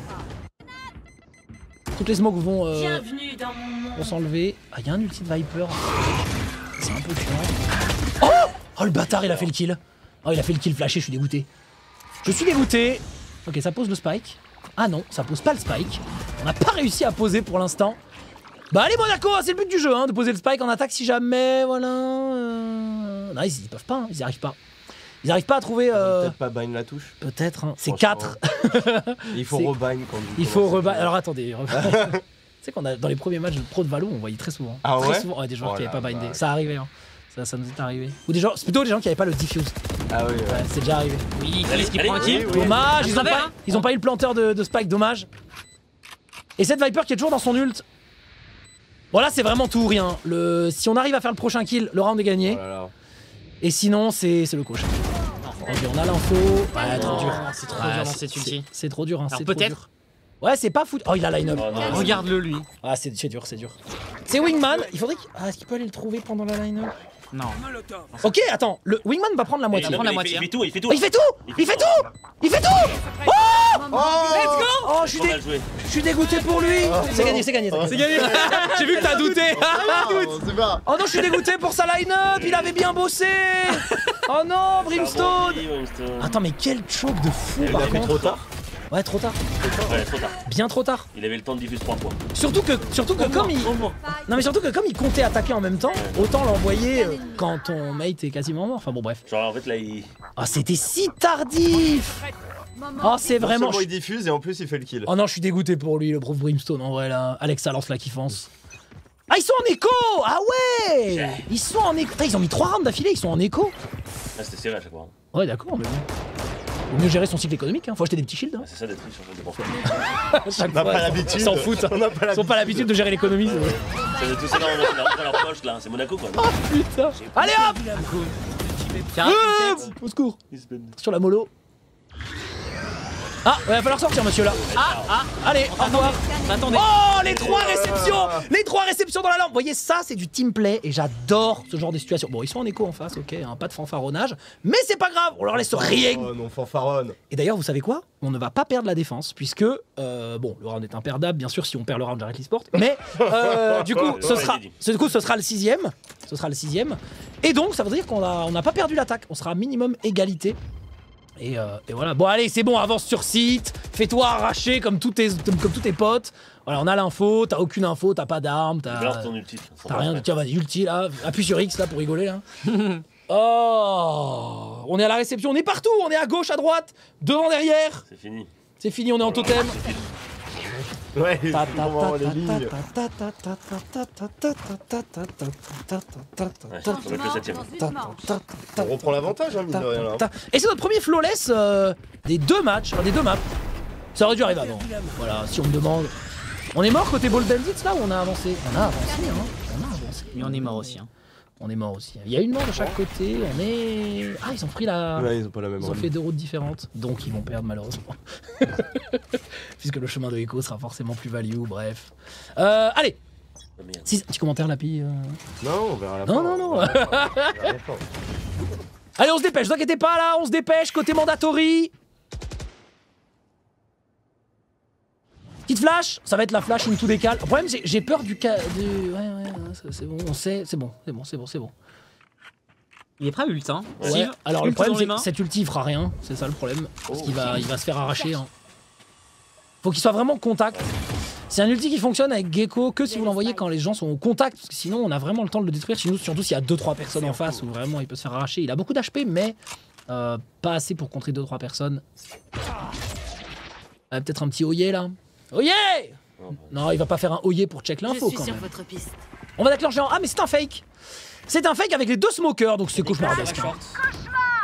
Toutes les smokes vont, euh, Bienvenue dans mon monde. vont s'enlever. Ah, il y a un ulti de Viper. C'est un peu chiant. Oh le bâtard, il a fait le kill. Oh, il a fait le kill flashé, je suis dégoûté. Je suis dégoûté. Ok, ça pose le spike. Ah non, ça pose pas le spike. On n'a pas réussi à poser pour l'instant. Bah allez Monaco, c'est le but du jeu, hein, de poser le spike en attaque si jamais, voilà. euh. Non, ils, ils peuvent pas, hein, ils y arrivent pas. Ils arrivent pas à trouver. euh, Peut-être pas bind la touche. Peut-être, hein. c'est Franchement. 4. Il faut rebind quand Il faut rebattre. Alors attendez. tu sais qu'on a dans les premiers matchs de pro de Valo, on voyait très souvent. Ah très ouais souvent ouais, des joueurs Oh qui n'avaient pas bindé. Ça arrivait, hein. Ça, ça nous est arrivé. Ou des gens, c'est plutôt des gens qui n'avaient pas le diffuse. Ah oui, ouais. Ouais, c'est déjà arrivé. Oui, Allez, qui prend un allez, kill oui. Dommage, ils ont, pas, ils ont pas eu le planteur de, de Spike, dommage. Et cette Viper qui est toujours dans son ult. Bon là c'est vraiment tout ou rien. Le, si on arrive à faire le prochain kill, le round est gagné. Oh là là. Et sinon c'est c'est le coach. Ok, on a l'info. Ouais, trop dur. C'est trop Ouais, dur dans c'est- cette ulti. C'est trop dur. Hein, Alors peut-être-. Ouais, c'est pas foot. Oh, il a line-up. Oh. Regarde-le lui. Ah, c'est c'est dur, c'est dur. C'est Wingman. Il faudrait qu'il. Ah, est-ce qu'il peut aller le trouver pendant la line-up? Non. Ok, attends. Le Wingman va prendre la Il, moitié. prend la il fait- moitié. il fait tout, il fait tout. Oh, il fait tout Il fait tout Il fait tout Oh, je suis, Trop dé- mal joué. je suis dégoûté pour lui C'est gagné, c'est gagné. C'est gagné. J'ai vu que t'as douté Ah. Oh non, je suis dégoûté pour sa line-up Il avait bien bossé Oh non, Brimstone. Attends, mais quel choc de fou Il par a fait trop tard. Ouais, trop tard. Ouais, trop tard. Bien trop tard. Il avait le temps de diffuser trois fois. Surtout que, surtout que comme il... Non mais surtout que comme il comptait attaquer en même temps, autant l'envoyer euh, quand ton mate est quasiment mort. Enfin bon bref. Genre, en fait, là, il. Ah c'était si tardif Oh c'est Non vraiment... seulement il diffuse et en plus il fait le kill. Oh non je suis dégoûté pour lui le prof Brimstone en vrai là. Alexa lance la kiffance. Ah ils sont en écho Ah ouais Ils sont en écho. Putain, Ils ont mis trois rounds d'affilée, ils sont en écho. Ah, c'était serré à chaque fois. Ouais d'accord mais bon. Faut mieux gérer son cycle économique, hein. faut acheter des petits shields. Hein. C'est ça d'être riche en fait, de On n'a pas ils l'habitude. s'en foutent. On n'a pas Ils ont pas l'habitude de gérer l'économie. c'est- tout ça dans, leur poche là, c'est Monaco quoi. Oh putain Allez hop Tiens, Euh. Au secours Ils. Sur la mollo. Ah, il va falloir sortir, monsieur là. Ah, ah, Allez, au revoir. attendez. Oh, les trois réceptions Les trois réceptions dans la lampe Vous voyez, ça, c'est du team play et j'adore ce genre de situation. Bon, ils sont en écho en face, ok, hein, pas de fanfaronnage, mais c'est pas grave, on leur laisse rien. Oh non, fanfaronne. Et d'ailleurs, vous savez quoi? On ne va pas perdre la défense, puisque, euh, bon, le round est imperdable, bien sûr, si on perd le round, j'arrête l'e-sport, mais euh, du, coup, ce sera, ce, du coup, ce sera le sixième. Ce sera le sixième. Et donc, ça veut dire qu'on a- on n'a pas perdu l'attaque, on sera minimum égalité. Et, euh, et voilà. Bon, allez, c'est bon, avance sur site. Fais-toi arracher comme tous tes, comme, comme tous tes potes. Voilà, on a l'info. T'as aucune info, t'as pas d'armes, t'as. Balance ton ulti. T'as rien. Tiens, vas-y, ulti là. Appuie sur X là pour rigoler là. oh On est à la réception, on est partout. On est à gauche, à droite, devant, derrière. C'est fini. C'est fini, on est en totem. Ouais, on. On reprend l'avantage, hein, mine de rien. Là. Et c'est notre premier flawless euh, des deux matchs, enfin, des deux maps. Ça aurait dû arriver avant. Voilà, si on me demande. On est mort côté Ball Bandits là ou on a avancé On a avancé, hein. On a avancé. Mais on est mort aussi, hein. On est mort aussi. Il y a une mort de chaque côté. On est. Ah, ils ont pris la. Ouais, ils ont pas la même Ils ont run. fait deux routes différentes, donc ils vont perdre malheureusement. Puisque le chemin de Echo sera forcément plus value, bref. Euh, allez, Ah, merde. si, petit commentaire, Lapi. euh. Non, on verra la Non, fin. non, non. Allez, on se dépêche, vous inquiétez pas là, on se dépêche, côté mandatory. Petite flash, ça va être la flash into décal. Le problème, j'ai- j'ai peur du cas. Du... Ouais, ouais, c'est- bon, on sait, c'est bon, c'est bon, c'est bon, c'est bon. Il est prêt à ult, hein. Ouais, alors le problème, c'est que cet ulti il fera rien, c'est ça le problème. Parce Oh, qu'il va, il va se faire arracher. hein. Faut qu'il soit vraiment contact. C'est un ulti qui fonctionne avec Gecko que si vous l'envoyez quand les gens sont au contact, parce que sinon on a vraiment le temps de le détruire. Surtout s'il y a 2-3 personnes en face où vraiment il peut se faire arracher. Il a beaucoup d'HP, mais euh, pas assez pour contrer 2-3 personnes. Ah, Peut-être un petit oyer là. Oyer Non, il va pas faire un oyer pour check Je l'info suis quand sur même. votre piste. On va déclencher en. Ah, mais c'est un fake C'est un fake avec les deux smokers, donc c'est cauchemardesque. hein.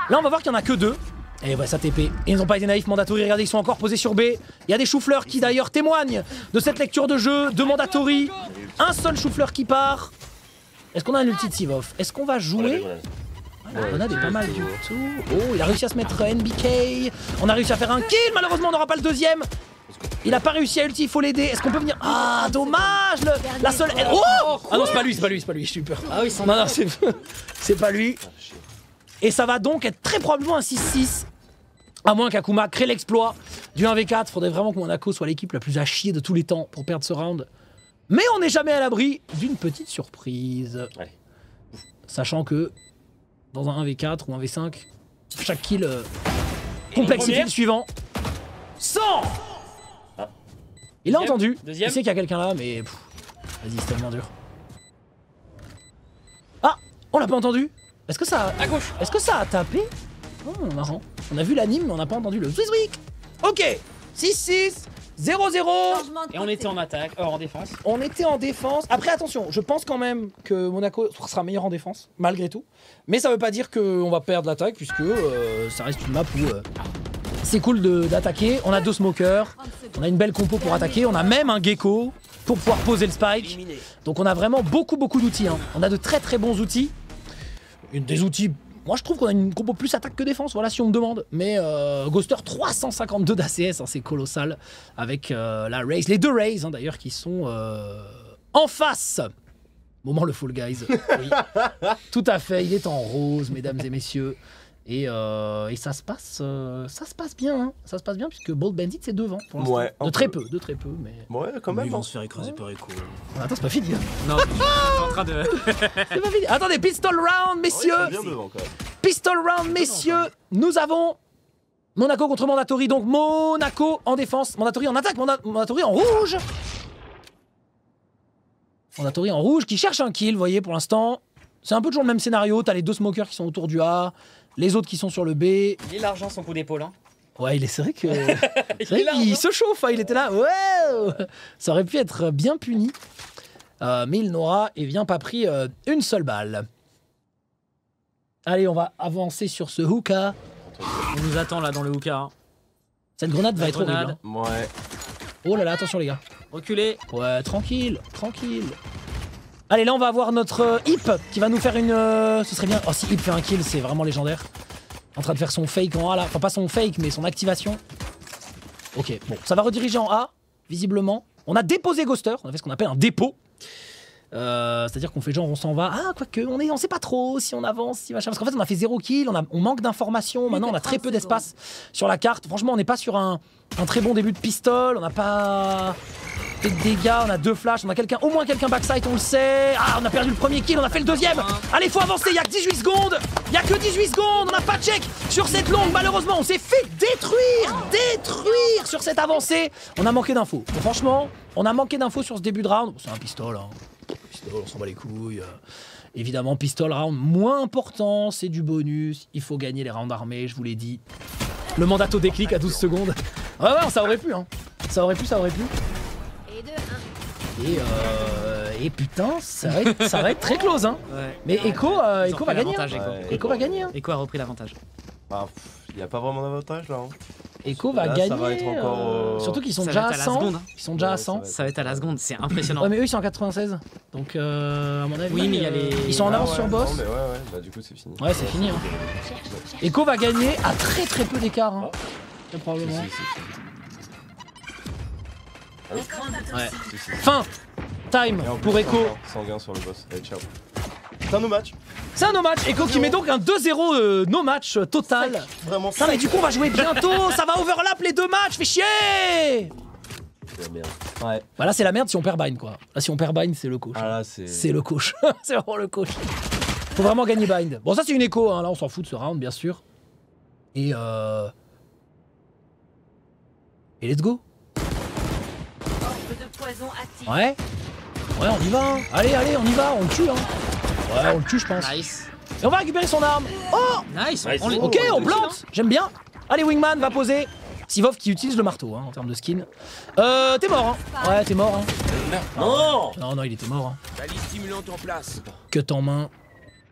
Là, on va voir qu'il y en a que deux. Et ouais, ça TP. Et ils n'ont pas été naïfs, Mandatory. Regardez, ils sont encore posés sur B. Il y a des choux-fleurs qui d'ailleurs témoignent de cette lecture de jeu de Mandatory. Un seul chou-fleur qui part. Est-ce qu'on a un ulti de Sivov? Est-ce qu'on va On a jouer. La grenade est pas mal du tout. Oh, il a réussi à se mettre NBK. On a réussi à faire un kill. Malheureusement, on n'aura pas le deuxième. Il a pas réussi à ulti, il faut l'aider. Est-ce qu'on peut venir? Ah, dommage le- La seule. Oh Ah non, c'est pas lui, c'est pas lui, c'est pas lui, j'ai eu peur. Ah oui, Non, non, c'est c'est pas lui. Ah. Et ça va donc être très probablement un 6-6. À moins qu'Akuma crée l'exploit du 1v4. Faudrait vraiment que Monaco soit l'équipe la plus à chier de tous les temps pour perdre ce round. Mais on n'est jamais à l'abri d'une petite surprise. Allez. Sachant que dans un 1v4 ou un 1v5, chaque kill euh, complexifie le suivant. 100 Ah. Il a Deuxième. entendu. Deuxième. Il sait qu'il y a quelqu'un là, mais vas-y, c'est tellement dur. Ah On l'a pas entendu Est-ce que ça À gauche. est-ce que ça a tapé? Oh, marrant. On a vu l'anime, mais on n'a pas entendu le Swisswick. Ok 6-6, 0-0. Changement de Et on était en attaque, euh, en défense. On était en défense. Après, attention, je pense quand même que Monaco sera meilleur en défense, malgré tout. Mais ça veut pas dire qu'on va perdre l'attaque, puisque euh, ça reste une map où euh, c'est cool de- d'attaquer. On a deux smokers, 30 secondes. on a une belle compo pour attaquer, on a même un gecko pour pouvoir poser le spike. Donc on a vraiment beaucoup beaucoup d'outils. hein. On a de très très bons outils. Une des outils. Moi je trouve qu'on a une compo plus attaque que défense, voilà si on me demande. Mais euh, Ghoster 352 d'ACS, hein, c'est colossal. Avec euh, la Raze, les deux Raze hein, d'ailleurs qui sont euh, en face. Moment le Fall Guys. Oui. Tout à fait, il est en rose, mesdames et messieurs. Et, euh, et ça se passe, euh, ça se passe bien, hein. ça se passe bien puisque Bold Bandit c'est devant pour l'instant. Ouais, un de très peu. peu, de très peu, mais Ouais, quand même. hein. se faire écraser par Echo. attends c'est pas fini. hein. Non, je suis en train de. C'est pas fini. Attendez, pistol round, ils messieurs. bien devant, quand même. Pistol round, messieurs. Nous avons Monaco contre Mandatory. Donc Monaco en défense, Mandatory en attaque, Manda- Mandatory en rouge. Mandatory en rouge qui cherche un kill, vous voyez, pour l'instant. C'est un peu toujours le même scénario. T'as les deux smokers qui sont autour du A, les autres qui sont sur le B. Il est l'argent son coup d'épaule. Hein. Ouais, il est c'est vrai que. Il C'est vrai est large, qu'il se chauffe, hein, il était là. Ouais Ça aurait pu être bien puni. Euh, mais il n'aura et vient pas pris euh, une seule balle. Allez, on va avancer sur ce hookah. On nous attend là dans le hookah. hein. Cette grenade va La être horrible. grenade. hein. Ouais. Oh là là, attention les gars. Reculez. Ouais, tranquille, tranquille. Allez, là on va avoir notre euh, Hip qui va nous faire une. euh, ce serait bien. Oh, si Hip fait un kill, c'est vraiment légendaire. En train de faire son fake en A là. Enfin, pas son fake, mais son activation. Ok, bon, ça va rediriger en A, visiblement. On a déposé Ghoster, on a fait ce qu'on appelle un dépôt. Euh, C'est-à-dire qu'on fait genre on s'en va. Ah, quoique, on, est, on sait pas trop si on avance, si machin. Parce qu'en fait, on a fait zéro kill, on, a, on manque d'informations. Maintenant, on a très peu d'espace sur la carte. Franchement, on n'est pas sur un, un très bon début de pistole. On n'a pas fait de dégâts. On a deux flashs. On a quelqu'un, au moins quelqu'un backside, on le sait. Ah, on a perdu le premier kill, on a fait le deuxième. Allez, faut avancer. Il y a que 18 secondes. Il y a que 18 secondes. On n'a pas de check sur cette longue. Malheureusement, on s'est fait détruire, détruire sur cette avancée. On a manqué d'infos. Franchement, on a manqué d'infos sur ce début de round. C'est un pistol. Hein. Pistol, on s'en bat les couilles. euh. Évidemment, pistol round moins important, c'est du bonus. Il faut gagner les rounds armés, je vous l'ai dit. Le mandato déclic à 12 secondes. Ouais, ouais, ça aurait pu, hein. Ça aurait pu, ça aurait pu. Et deux, un. Et, euh, et putain, ça va, être, ça va être très close, hein. Ouais. Mais Echo, euh, ont Echo va gagner. hein. Echo. Va gagner. hein. Echo a repris l'avantage. Ah, il y a pas vraiment d'avantage là. hein. Echo va Là, ça gagner. va être encore, euh, euh, Surtout qu'ils sont déjà à être à la 100. seconde, hein. Ils sont déjà à Ouais, 100. ça va être à la seconde, c'est impressionnant. Ouais, mais eux ils sont en 96. Donc, euh, à mon avis. Oui, mais il y a euh, les- Ils sont en Ah avance ouais, sur boss. Non, mais ouais, ouais, bah du coup c'est fini. Ouais, c'est fini. Hein. Echo va gagner à très très peu d'écart. Hein. Très probablement. Si, si, si. Ouais. Si, si. Fin Time pour Echo. sur le boss. Allez, ciao. C'est un no match. C'est un no match. Echo qui met donc un 2-0 euh, no match euh, total. Vraiment Ça, mais du coup, on va jouer bientôt. Ça va overlap les deux matchs. Fais chier C'est la merde. Ouais. Bah là, c'est la merde si on perd Bind, quoi. Là, si on perd Bind, c'est le coach. Ah là, c'est. C'est le coach. c'est vraiment le coach. Faut vraiment gagner Bind. Bon, ça, c'est une écho. Hein. Là, on s'en fout de ce round, bien sûr. Et euh. Et let's go. De poison. Ouais. Ouais, on y va. hein. Allez, allez, on y va. On le tue, hein. Ouais, on le tue, je pense. Nice. Et on va récupérer son arme. Oh Nice. Nice. On les- Ok, on plante. J'aime bien. Allez, Wingman va poser. Sivov qui utilise le marteau hein, en termes de skin. Euh, t'es mort, hein. Ouais, t'es mort, hein. Non Non, non, il était mort. Hein. Balise stimulante en place. Cut en main.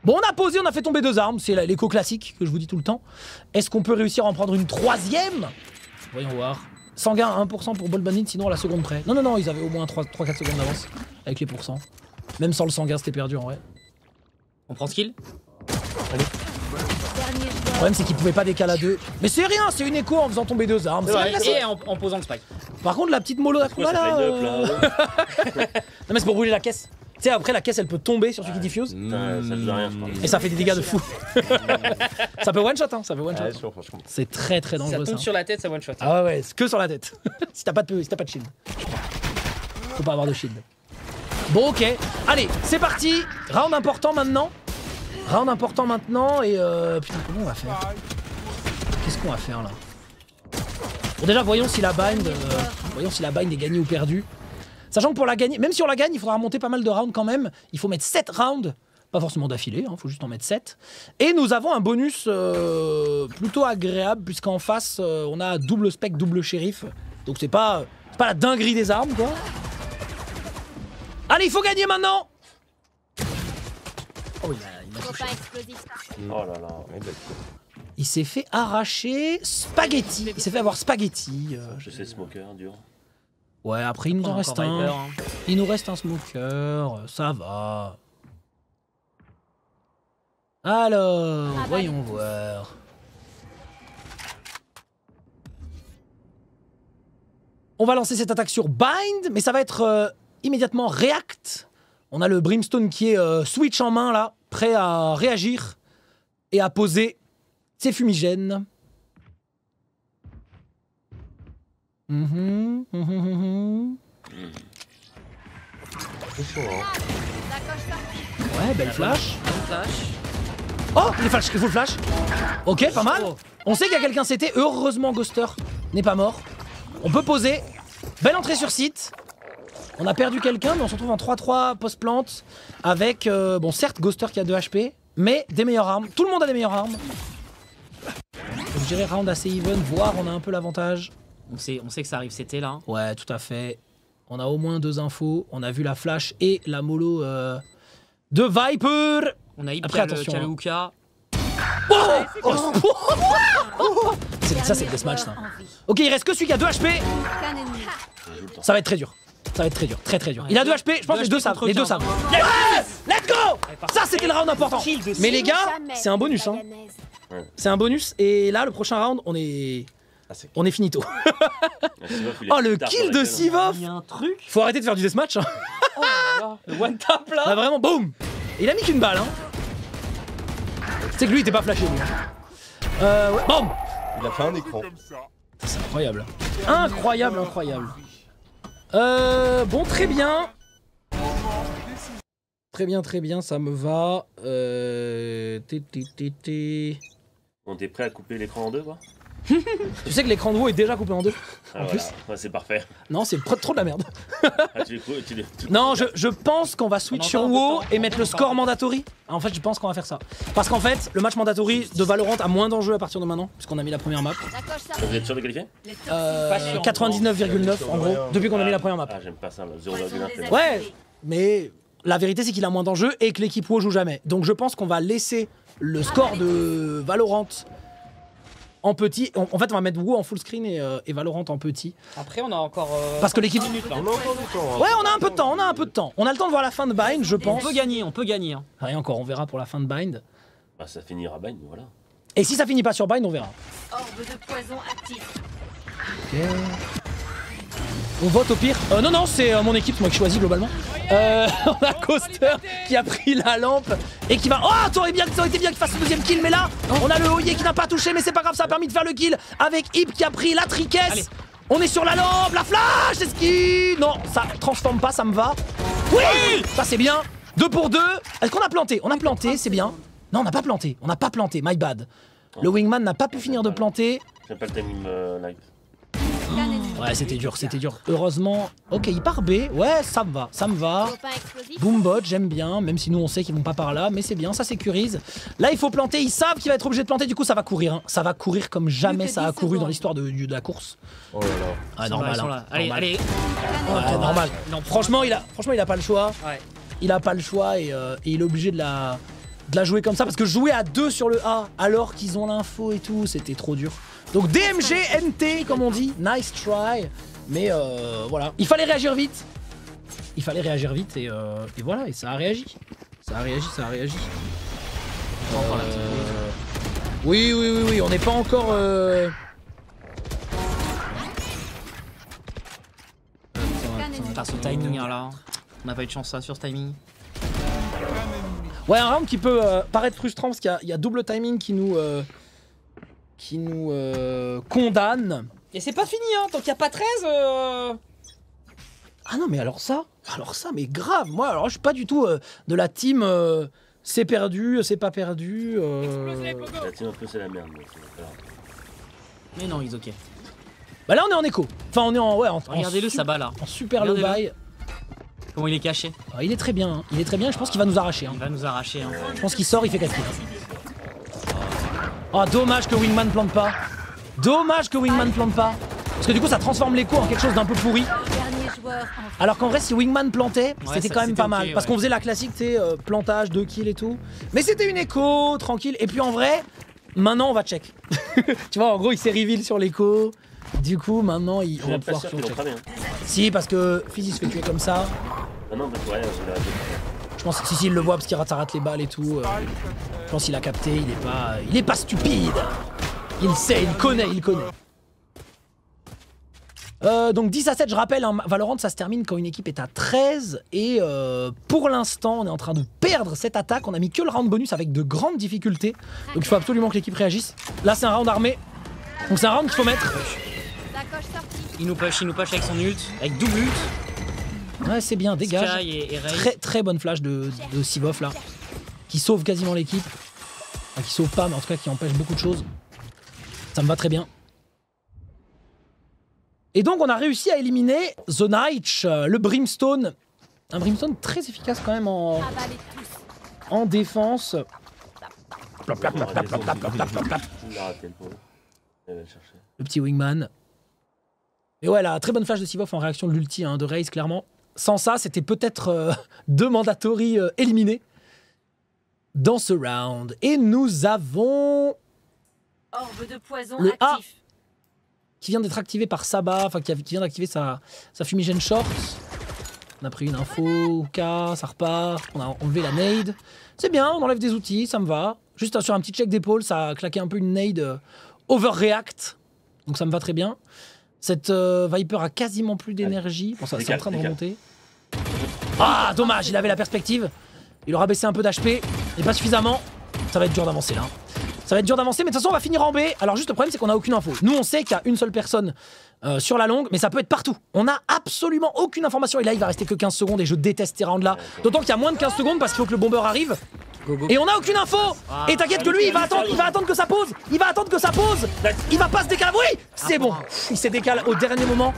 Bon, on a posé, on a fait tomber deux armes. C'est l'écho classique que je vous dis tout le temps. Est-ce qu'on peut réussir à en prendre une troisième? Voyons voir. Sanguin à 1% pour Bandit, sinon à la seconde près. Non, non, non, ils avaient au moins 3-4 secondes d'avance avec les pourcents. Même sans le sanguin, c'était perdu en vrai. On prend skill Dernier Le joueur. problème, c'est qu'ils pouvaient pas décaler à deux. Mais c'est rien, c'est une écho en faisant tomber deux armes. Classe. Et en, en posant le spike. Par contre, la petite mollo ça là. fait euh, up, là Non, mais c'est pour brûler la caisse. Tu sais, après, la caisse elle peut tomber sur celui qui diffuse. Ça faisait rien, je crois. Et ça fait des dégâts de fou. ça peut one shot, hein. Ça peut one shot. Ouais. C'est très très Ça dangereux. tombe ça. sur la tête, ça one shot. Ah ouais, ouais, c'est que sur la tête. si t'as pas de si t'as pas de shield. Faut pas avoir de shield. Bon ok, allez, c'est parti. Round important maintenant. Round important maintenant et euh, putain comment on va faire Qu'est-ce qu'on va faire là Bon déjà voyons si la bind, euh, voyons si la bind est gagnée ou perdue. Sachant que pour la gagner, même si on la gagne, il faudra remonter pas mal de rounds quand même. Il faut mettre 7 rounds, pas forcément d'affilée, il faut juste en mettre 7. Et nous avons un bonus euh, plutôt agréable, puisqu'en face, euh, on a double spec, double shérif. Donc c'est pas, c'est pas la dinguerie des armes, quoi. Allez, il faut gagner maintenant Oh, il a, il a touché. Oh là là. Bah, Il s'est fait arracher spaghetti. Il s'est fait avoir spaghetti. euh, Je sais, smoker, dur. Ouais, après, il nous On en reste un. Viper, hein. Il nous reste un smoker, ça va. Alors, bah, voyons voir. On va lancer cette attaque sur Bind, mais ça va être euh, immédiatement React. On a le Brimstone qui est euh, switch en main là, prêt à réagir et à poser ses fumigènes. Mhm, mhm, mhm. hein. Ouais, belle flash. Oh, il est flash, il faut le flash. Ok, pas mal. On sait qu'il y a quelqu'un CT. Heureusement, Ghoster n'est pas mort. On peut poser. Belle entrée sur site. On a perdu quelqu'un, mais on se retrouve en 3-3 post-plante avec, euh, bon, certes, Ghoster qui a 2 HP, mais des meilleures armes. Tout le monde a des meilleures armes. Donc, je dirais round assez even, voire on a un peu l'avantage. On sait, on sait que ça arrive, c'était là. hein. Ouais, tout à fait. On a au moins deux infos. On a vu la flash et la mollo euh, de Viper. On a Après, attention, hein. hookah. C'est- Ça, c'est le deathmatch, ça. Ok, il reste que celui qui a 2 HP. Ça va être très dur. Ça va être très dur, très très dur. Il a 2 HP, je pense que les Deux savent. Les deux savent. Yes Let's go Ça, c'était le round important. Mais les gars, c'est un bonus. Hein. C'est un bonus. Et là, le prochain round, on est. Ah, On est finito. Ah, Oh, le kill de Sivov Il y a un truc. Faut arrêter de faire du deathmatch. Hein. Oh là là, le one tap là. Ah, vraiment, boum Il a mis qu'une balle. Hein. C'est que lui, il était pas flashé, lui. Euh, ouais, boum Il a fait un écran. C'est incroyable. Incroyable, incroyable. Euh, bon, très bien. Très bien, très bien, ça me va. Euh... té, té, té. On est prêt à couper l'écran en deux, quoi Tu sais que l'écran de haut est déjà coupé en deux Ah, En voilà. plus Ouais, c'est parfait. Non, c'est trop de la merde. Ah, tu tu tu- Non, je, je pense qu'on va switch sur WoW et mettre le score mandatory. En fait, je pense qu'on va faire ça. Parce qu'en fait, le match mandatory de Valorant a moins d'enjeux à partir de maintenant, puisqu'on a mis la première map. Vous êtes sûr de qualifier? Euh, Pas sûr. 99,9 en gros, depuis qu'on a mis la première map. Ah, j'aime pas ça, là. Poison 0,1. désactivé. Ouais, mais la vérité c'est qu'il a moins d'enjeux et que l'équipe WoW joue jamais. Donc je pense qu'on va laisser le score de Valorant en petit. En en fait, on va mettre WoW en full screen et, euh, et Valorant en petit. Après, on a encore. euh, Parce que l'équipe. dix minutes, là. On a encore du temps. hein. Ouais, on a un peu de temps, on a un peu de temps. On a le temps de voir la fin de Bind, je On pense. peut gagner, on peut gagner. hein. Rien encore, on verra pour la fin de Bind. Bah, ça finira bagne, voilà. Et si ça finit pas sur Bind, on verra. Orbe de poison actif. On vote au pire. Euh, non, non, c'est euh, mon équipe, c'est moi qui choisis globalement. Euh, on a Coaster qui a pris la lampe et qui va. Oh, ça aurait, bien, ça aurait été bien qu'il fasse le deuxième kill, mais là, on a le Oye qui n'a pas touché, mais c'est pas grave, ça a permis de faire le kill avec Hip qui a pris la Allez. triquesse. On est sur la lampe, la flash, c'est ce qui. Non, ça transforme pas, ça me va. Oui Ça c'est bien. Deux pour deux. Est-ce qu'on a planté? On a planté, c'est bien. Non, on n'a pas planté. On n'a pas planté, my bad. Le Wingman n'a pas pu finir de planter. J'aime pas le timing euh, live. Ouais, c'était dur, c'était dur. Heureusement. Ok, il part B. Ouais, ça me va, ça me va. Boombot, j'aime bien, même si nous on sait qu'ils vont pas par là, mais c'est bien, ça sécurise. Là, il faut planter, ils savent qu'il va être obligé de planter, du coup ça va courir. hein. Ça va courir comme jamais ça a 10 couru dans l'histoire de, du- de la course. Oh là là. Ah, sont là. Allez, normal. allez. Ouais, normal. Non, Franchement, il a, franchement, il a pas le choix. Ouais. Il a pas le choix et, euh, et il est obligé de la, de la jouer comme ça parce que jouer à deux sur le A alors qu'ils ont l'info et tout, c'était trop dur. Donc DMG NT comme on dit, nice try. Mais euh, voilà, il fallait réagir vite. Il fallait réagir vite et, euh, et voilà, et ça a réagi. Ça a réagi, ça a réagi. Euh, Oui, oui, oui, oui, on n'est pas encore. euh. Putain, ce timing hein, là. On n'a pas eu de chance ça sur ce timing. Ouais, un round qui peut euh, paraître frustrant parce qu'il y a- il y, a double timing qui nous, euh, qui nous euh, condamne. Et c'est pas fini, hein. Tant qu'il n'y a pas 13. euh, Ah non, mais alors ça, alors ça, mais grave. Moi, alors je suis pas du tout euh, de la team. euh, c'est perdu, c'est pas perdu. euh. La team un peu, c'est la merde. mais non, ils ok. Bah là, on est en écho. Enfin, on est en ouais, en, Regardez-le, ça bat là. en super low Regardez-le. buy. Comment il est caché. Ah, il est très bien. hein. Il est très bien. Je pense qu'il va nous arracher. hein. Il va nous arracher. Hein. Je pense qu'il sort, il fait 4 kills. Oh, dommage que Wingman plante pas. Dommage que Wingman plante pas. Parce que du coup, ça transforme l'écho en quelque chose d'un peu pourri. Alors qu'en vrai, si Wingman plantait, Ouais, c'était quand même pas mal. Parce ouais. qu'on faisait la classique, tu sais, euh, plantage, 2 kills et tout. Mais c'était une écho, tranquille. Et puis en vrai, maintenant on va check. tu vois, en gros, il s'est reveal sur l'écho. Du coup, maintenant, il, on va pouvoir sûr check. cramé. Hein. Si, parce que Fizz il se fait tuer comme ça. Ah non, que ouais, pense que si, si, il le voit parce qu'il rate, ça rate les balles et tout. euh, je pense qu'il a capté, il est pas, il est pas stupide. Il sait, il connaît, il connaît. Euh, donc 10 à 7, je rappelle, hein, Valorant ça se termine quand une équipe est à 13 et euh, pour l'instant on est en train de perdre cette attaque. On a mis que le round bonus avec de grandes difficultés. Donc il faut absolument que l'équipe réagisse. Là c'est un round armé. Donc c'est un round qu'il faut mettre. Il nous push, il nous push avec son ult. Avec double ult. Ouais c'est bien, dégage. Et, et. Très très bonne flash de, de Sivov là. Qui sauve quasiment l'équipe. Enfin, qui sauve pas mais en tout cas qui empêche beaucoup de choses. Ça me va très bien. Et donc on a réussi à éliminer The Night, euh, le Brimstone. Un Brimstone très efficace quand même en, défense. Plop, plop, plop. Le petit wingman. Et ouais, la très bonne flash de Sivov en réaction de l'ulti hein, de Raze, clairement. Sans ça, c'était peut-être euh, deux mandatory euh, éliminés. dans ce round. Et nous avons Orbe de poison Le A. actif. qui vient d'être activé par Saba, enfin qui, a- qui vient d'activer sa, sa fumigène short. On a pris une info cas, ça repart, on a enlevé la nade. C'est bien, on enlève des outils, ça me va. Juste sur un petit check d'épaule, ça a claqué un peu une nade euh, overreact. Donc ça me va très bien. Cette euh, Viper a quasiment plus d'énergie. Bon, ça, c'est en train de remonter. Ah, dommage, il avait la perspective. Il aura baissé un peu d'HP, mais pas suffisamment. Ça va être dur d'avancer là. hein. Ça va être dur d'avancer, mais de toute façon, on va finir en B. Alors, juste le problème, c'est qu'on a aucune info. Nous, on sait qu'il y a une seule personne euh, sur la longue, mais ça peut être partout. On a absolument aucune information. Et là, il va rester que 15 secondes, et je déteste ces rounds-là. D'autant qu'il y a moins de 15 secondes parce qu'il faut que le bomber arrive. Et on a aucune info Et t'inquiète que lui, il va attendre, il va attendre que ça pose Il va attendre que ça pose Il va pas se décaler Oui C'est bon Il s'est décalé au dernier moment.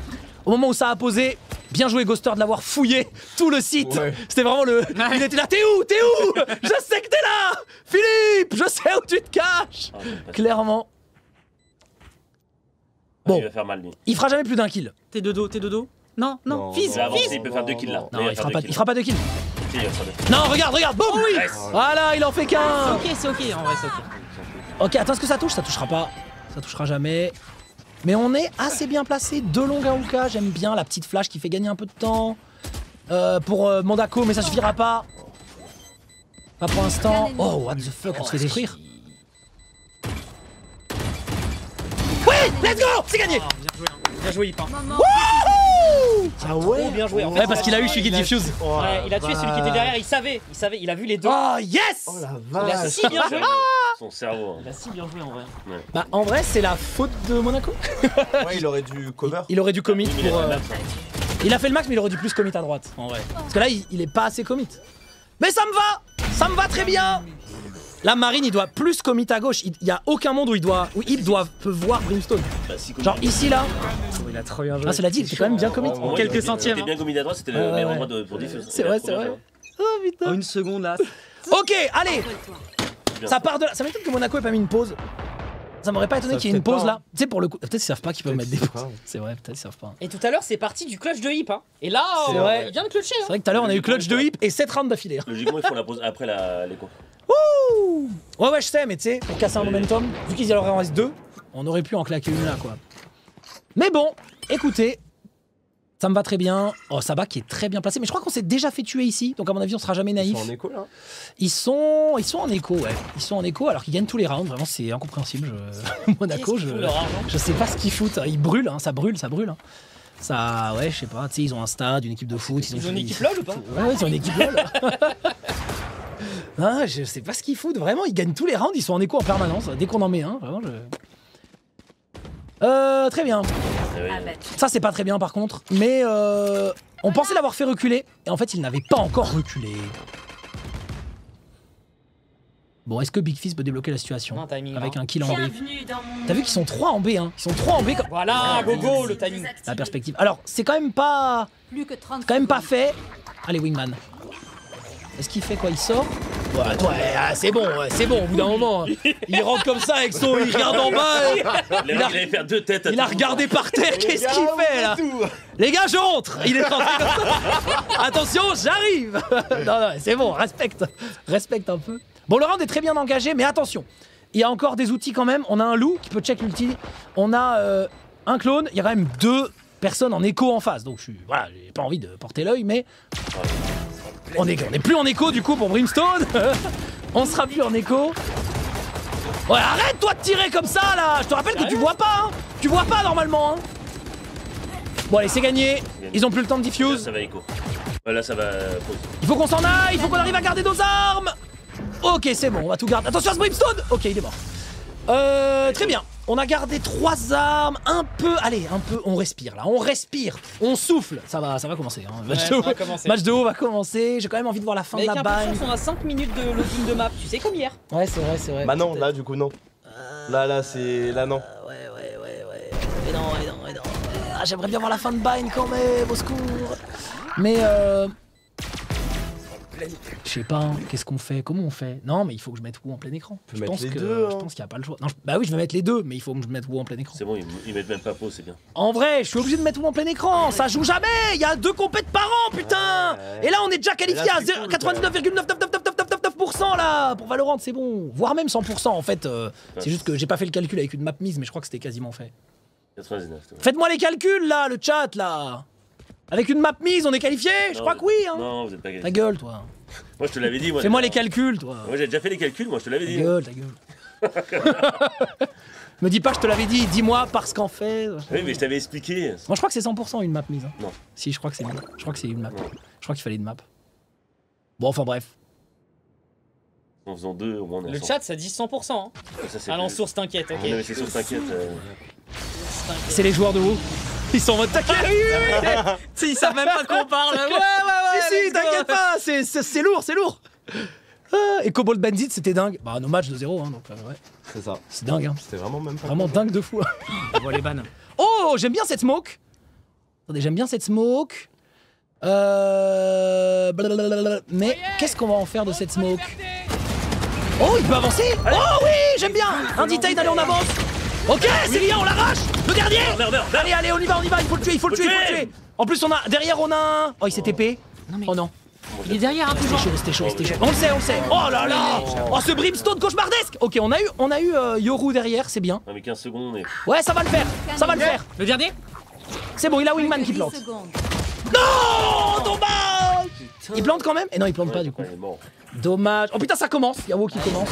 Au moment où ça a posé. Bien joué, Ghoster, de l'avoir fouillé tout le site. Ouais. C'était vraiment le. Il était là. T'es où? T'es où? Je sais que t'es là Philippe Je sais où tu te caches Ah, Clairement. Ah, Bon. Il va faire mal lui. Il fera jamais plus d'un kill. T'es de dos, t'es de dos? Non, non, Non, fils, Il peut faire deux kills là. Non, il fera, deux pas, kills. il fera pas de kill. Non, regarde, regarde, boum Nice. Voilà, il en fait C'est qu'un ok, c'est ok, en vrai, c'est ok. Ok, attends, est-ce que ça touche? Ça touchera pas. Ça touchera jamais. Mais on est assez bien placé. Deux longues à Hookah. J'aime bien la petite flash qui fait gagner un peu de temps. Euh, pour euh, Mondako, mais ça suffira pas. Pas pour l'instant. Oh, what the fuck, on se fait détruire. Oui, let's go C'est gagné bien joué, hein. bien joué. Hein. Ah ouais Trop bien joué. En fait, Ouais, parce qu'il a eu Shiki Diffuse. Oh, Ouais, il a tué celui qui était derrière, il savait, il savait, il a vu les deux. Oh, yes Oh la Il a vache si bien joué. Son cerveau. hein. Il a si bien joué en vrai. Bah, en vrai, c'est la faute de Monaco. Ouais, il aurait dû cover. Il aurait dû commit Il pour. euh, ça. Il a fait le max, mais il aurait dû plus commit à droite, en vrai. Parce que là, il, il est pas assez commit. Mais ça me va Ça me va très bien La marine, il doit plus commit à gauche. Il il y a aucun monde où il doit, où il doit peut voir Brimstone. Bah, Genre ici, là. Il a trop bien Ah, cela dit, il était quand même bien commit. Moi, quelques centièmes, Il était bien commis à droite, c'était le meilleur endroit pour diffuser. C'est vrai, c'est vrai. Oh putain. une seconde là. Ok, allez Ça part de là. Ça m'étonne que Monaco ait pas mis une pause. Ça m'aurait pas étonné qu'il y ait une pause pas, là. Tu sais, pour le coup. Peut-être qu'ils savent pas qu'ils peuvent mettre des pauses. pas. C'est vrai, peut-être qu'ils savent pas. Et tout à l'heure, c'est parti du clutch de Hip. Hein. Et là, il vient de clutcher. C'est Hein. vrai que tout à l'heure, on a eu clutch de hip et 7 rounds d'affilée. Logiquement, il faut la pause après la- l'écho. Ouh Ouais, ouais, je sais, mais tu sais, pour casser un momentum, vu qu'ils en restent deux, on aurait pu en claquer une là, quoi. Mais bon, écoutez, ça me va très bien. Oh, Saba qui est très bien placé, mais je crois qu'on s'est déjà fait tuer ici, donc à mon avis, on sera jamais Ils naïf. sont en écho là Ils sont, ils sont en écho, ouais. Ils sont en écho alors qu'ils gagnent tous les rounds. Vraiment, c'est incompréhensible. Je- Monaco, je, argent je sais pas ce qu'ils foutent. Ils brûlent, hein, ça brûle, ça brûle. hein. Ça, ouais, je sais pas. Tu sais, ils ont un stade, une équipe de foot. Ils ont, Ils ont une ils- équipe LOL ou pas ouais, ils ont une équipe LOL. Ah, je sais pas ce qu'ils foutent. Vraiment, ils gagnent tous les rounds. Ils sont en écho en permanence. Dès qu'on en met un, vraiment, je. Euh, très bien. Eh oui. Abattu. Ça, c'est pas très bien par contre. Mais euh, on pensait l'avoir fait reculer. Et en fait, il n'avait pas encore reculé. Bon, est-ce que Big Fizz peut débloquer la situation Non, timing, Avec hein. un kill en B T'as vu qu'ils sont 3 en B, hein Ils sont 3 en B comme Voilà, go go, le timing. la perspective. Alors, c'est quand même pas. Plus que 30 quand même pas fait. Allez, Wingman. Est-ce qu'il fait quoi Il sort Ouais, toi, ah, c'est bon, ouais, c'est bon, au bout d'un moment. hein. Il rentre comme ça avec son. Il regarde en bas. euh, Il Il a- allait faire deux têtes. à Il a tout le monde. regardé par terre, qu'est-ce qu'il fait là Les gars, je rentre Il est rentré comme ça Attention, j'arrive Non, non, c'est bon, respecte Respecte un peu. Bon, le round est très bien engagé, mais attention Il y a encore des outils quand même. On a un loup qui peut check l'ulti. On a euh, un clone. Il y a quand même deux personnes en écho en face. Donc, je suis. Voilà, j'ai pas envie de porter l'œil, mais. On est, on est plus en écho du coup pour Brimstone On sera plus en écho Ouais, arrête toi de tirer comme ça là Je te rappelle que tu vois pas, hein Tu vois pas normalement, hein Bon, allez, c'est gagné. Ils ont plus le temps de Là, diffuse. ça va écho. Là, ça va pause. Il faut qu'on s'en aille, il faut qu'on arrive à garder nos armes. Ok, c'est bon, on va tout garder. Attention à ce Brimstone Ok, il est mort. Euh, très bien. On a gardé trois armes, un peu. Allez, un peu. On respire là, on respire, on souffle. Ça va, ça va commencer. Hein. Match, Ouais, de haut, ça va commencer. match de haut va commencer. J'ai quand même envie de voir la fin Mais de la chance, on a 5 minutes de loading de map, tu sais comme hier. Ouais, c'est vrai, c'est vrai. Bah non, là du coup non. Là, là, c'est. Là non. Ouais, ouais, ouais, ouais. Mais non, mais non, mais non. Ah, j'aimerais bien voir la fin de Bind quand même, au secours. Mais euh. Je sais pas, hein, qu'est-ce qu'on fait Comment on fait Non, mais il faut que je mette WoW en plein écran. Je pense les que deux, je hein. pense qu'il n'y a pas le choix. Non, je- Bah oui, je vais mettre les deux, mais il faut que je mette WoW en plein écran. C'est bon, ils, ils mettent même pas pause, c'est bien. En vrai, je suis obligé de mettre WoW en plein écran. Ça joue jamais. Il y a deux compètes par an, putain. Ouais. Et là, on est déjà qualifié à c'est 0 cool, 99,9999999 99% là pour Valorant, c'est bon. Voire même 100% en fait. euh, c'est juste que j'ai pas fait le calcul avec une map mise, mais je crois que c'était quasiment fait. 99. ouais. Faites-moi les calculs là, le chat là. Avec une map mise, on est qualifié Je crois que oui. Hein. Non, vous êtes pas Ta qualifié. gueule, toi. Moi, je te l'avais dit. moi, Fais-moi les calculs, toi. Moi, j'ai déjà fait les calculs, moi, je te l'avais Ta dit. gueule, ta gueule. Me dis pas, je te l'avais dit. Dis-moi parce qu'en fait. Moi, Oui, mais je t'avais expliqué. je crois que c'est 100% une map mise. hein. Non. Si, je crois que c'est une map. Je crois que c'est une map. Non. Je crois qu'il fallait une map. Bon, enfin bref. En faisant deux, au moins, on est à Le 100. chat, ça dit 100%. Hein. Ça, c'est À plus- l'ensource, t'inquiète, ok. Non, mais c'est sûr, t'inquiète. euh, C'est les joueurs de WoW. Ils sont en mode t'inquiète. Si, ils savent même pas de quoi on parle. Ouais, ouais, ouais. si, si, t'inquiète pas, c'est- c'est c'est lourd, c'est lourd. Ah, et Cobalt Bandit, c'était dingue. Bah, nos matchs de zéro, hein, donc euh, ouais, C'est ça. c'est dingue. Hein. C'était vraiment même pas. Vraiment dingue de fou. On voit les bannes. Oh, j'aime bien cette smoke. Attendez, j'aime bien cette smoke. Euh... blablabla. Mais qu'est-ce qu'on va en faire de cette smoke Oh, il peut avancer Oh oui, j'aime bien Un detail, allez, on avance Ok, c'est bien, on l'arrache Le dernier Merde, merde, merde. Allez, allez, on y va, on y va, il faut le tuer, il faut le tuer, il faut le tuer En plus, on a... Derrière, on a un... Oh, il s'est TP Non, mais- Oh non Il est derrière, hein, C'était toujours. chaud, c'était chaud, c'était chaud. On le sait, on le sait. Oh là là Oh ce brimstone cauchemardesque Ok, on a eu, on a eu euh, Yoru derrière, c'est bien. Non, mais 15 secondes, on est. Ouais, ça va le faire, ça va le faire. Le dernier C'est bon, il a Wingman qui plante. Non Dommage Il plante quand même Et non, il plante pas du coup. Dommage. Oh putain, ça commence. Il y a WoW qui commence.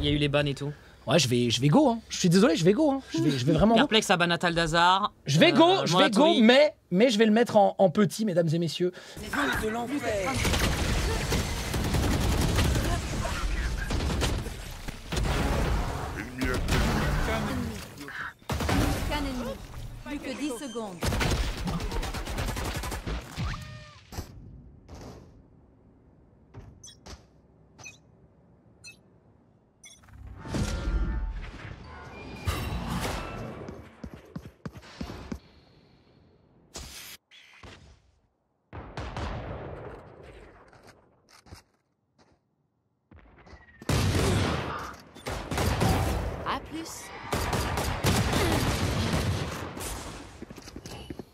Il y a eu les bannes et tout. Ouais, je vais, je vais go. Hein. Je suis désolé, je vais go. Hein. Je vais, je vais vraiment à Banatal d'Azar. Je vais go, je vais go, mais. mais, je vais le mettre en, en petit, mesdames et messieurs. de l'enfer. Plus que 10 secondes.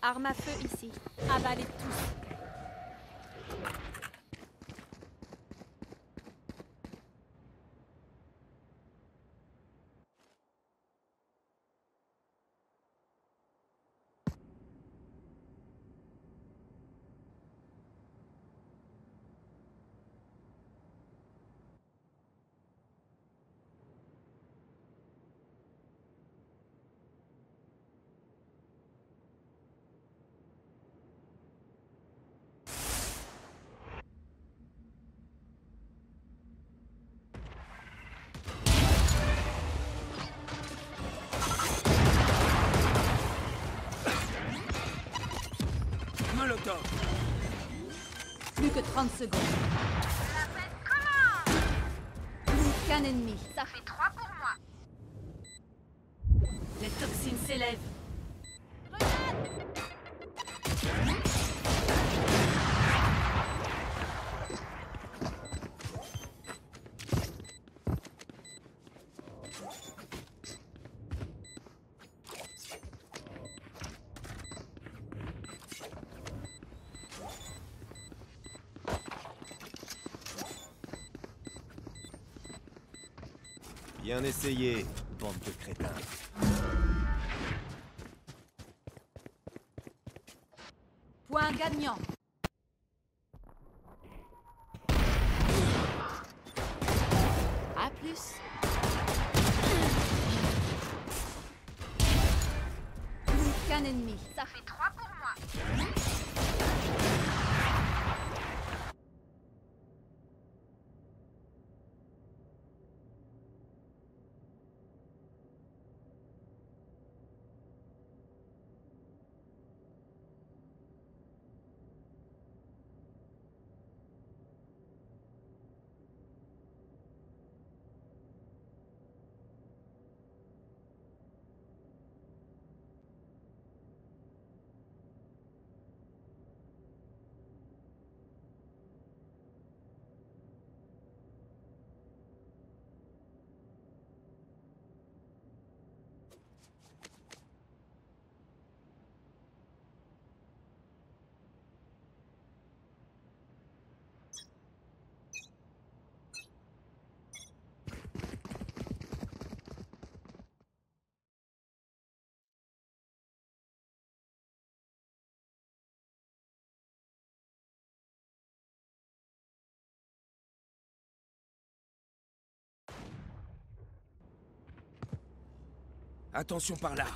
Arme à feu ici. Avalez tous. 30 secondes. Plus qu'un ennemi. Ça fait Bien essayé, bande de crétins. Point gagnant. Attention par là.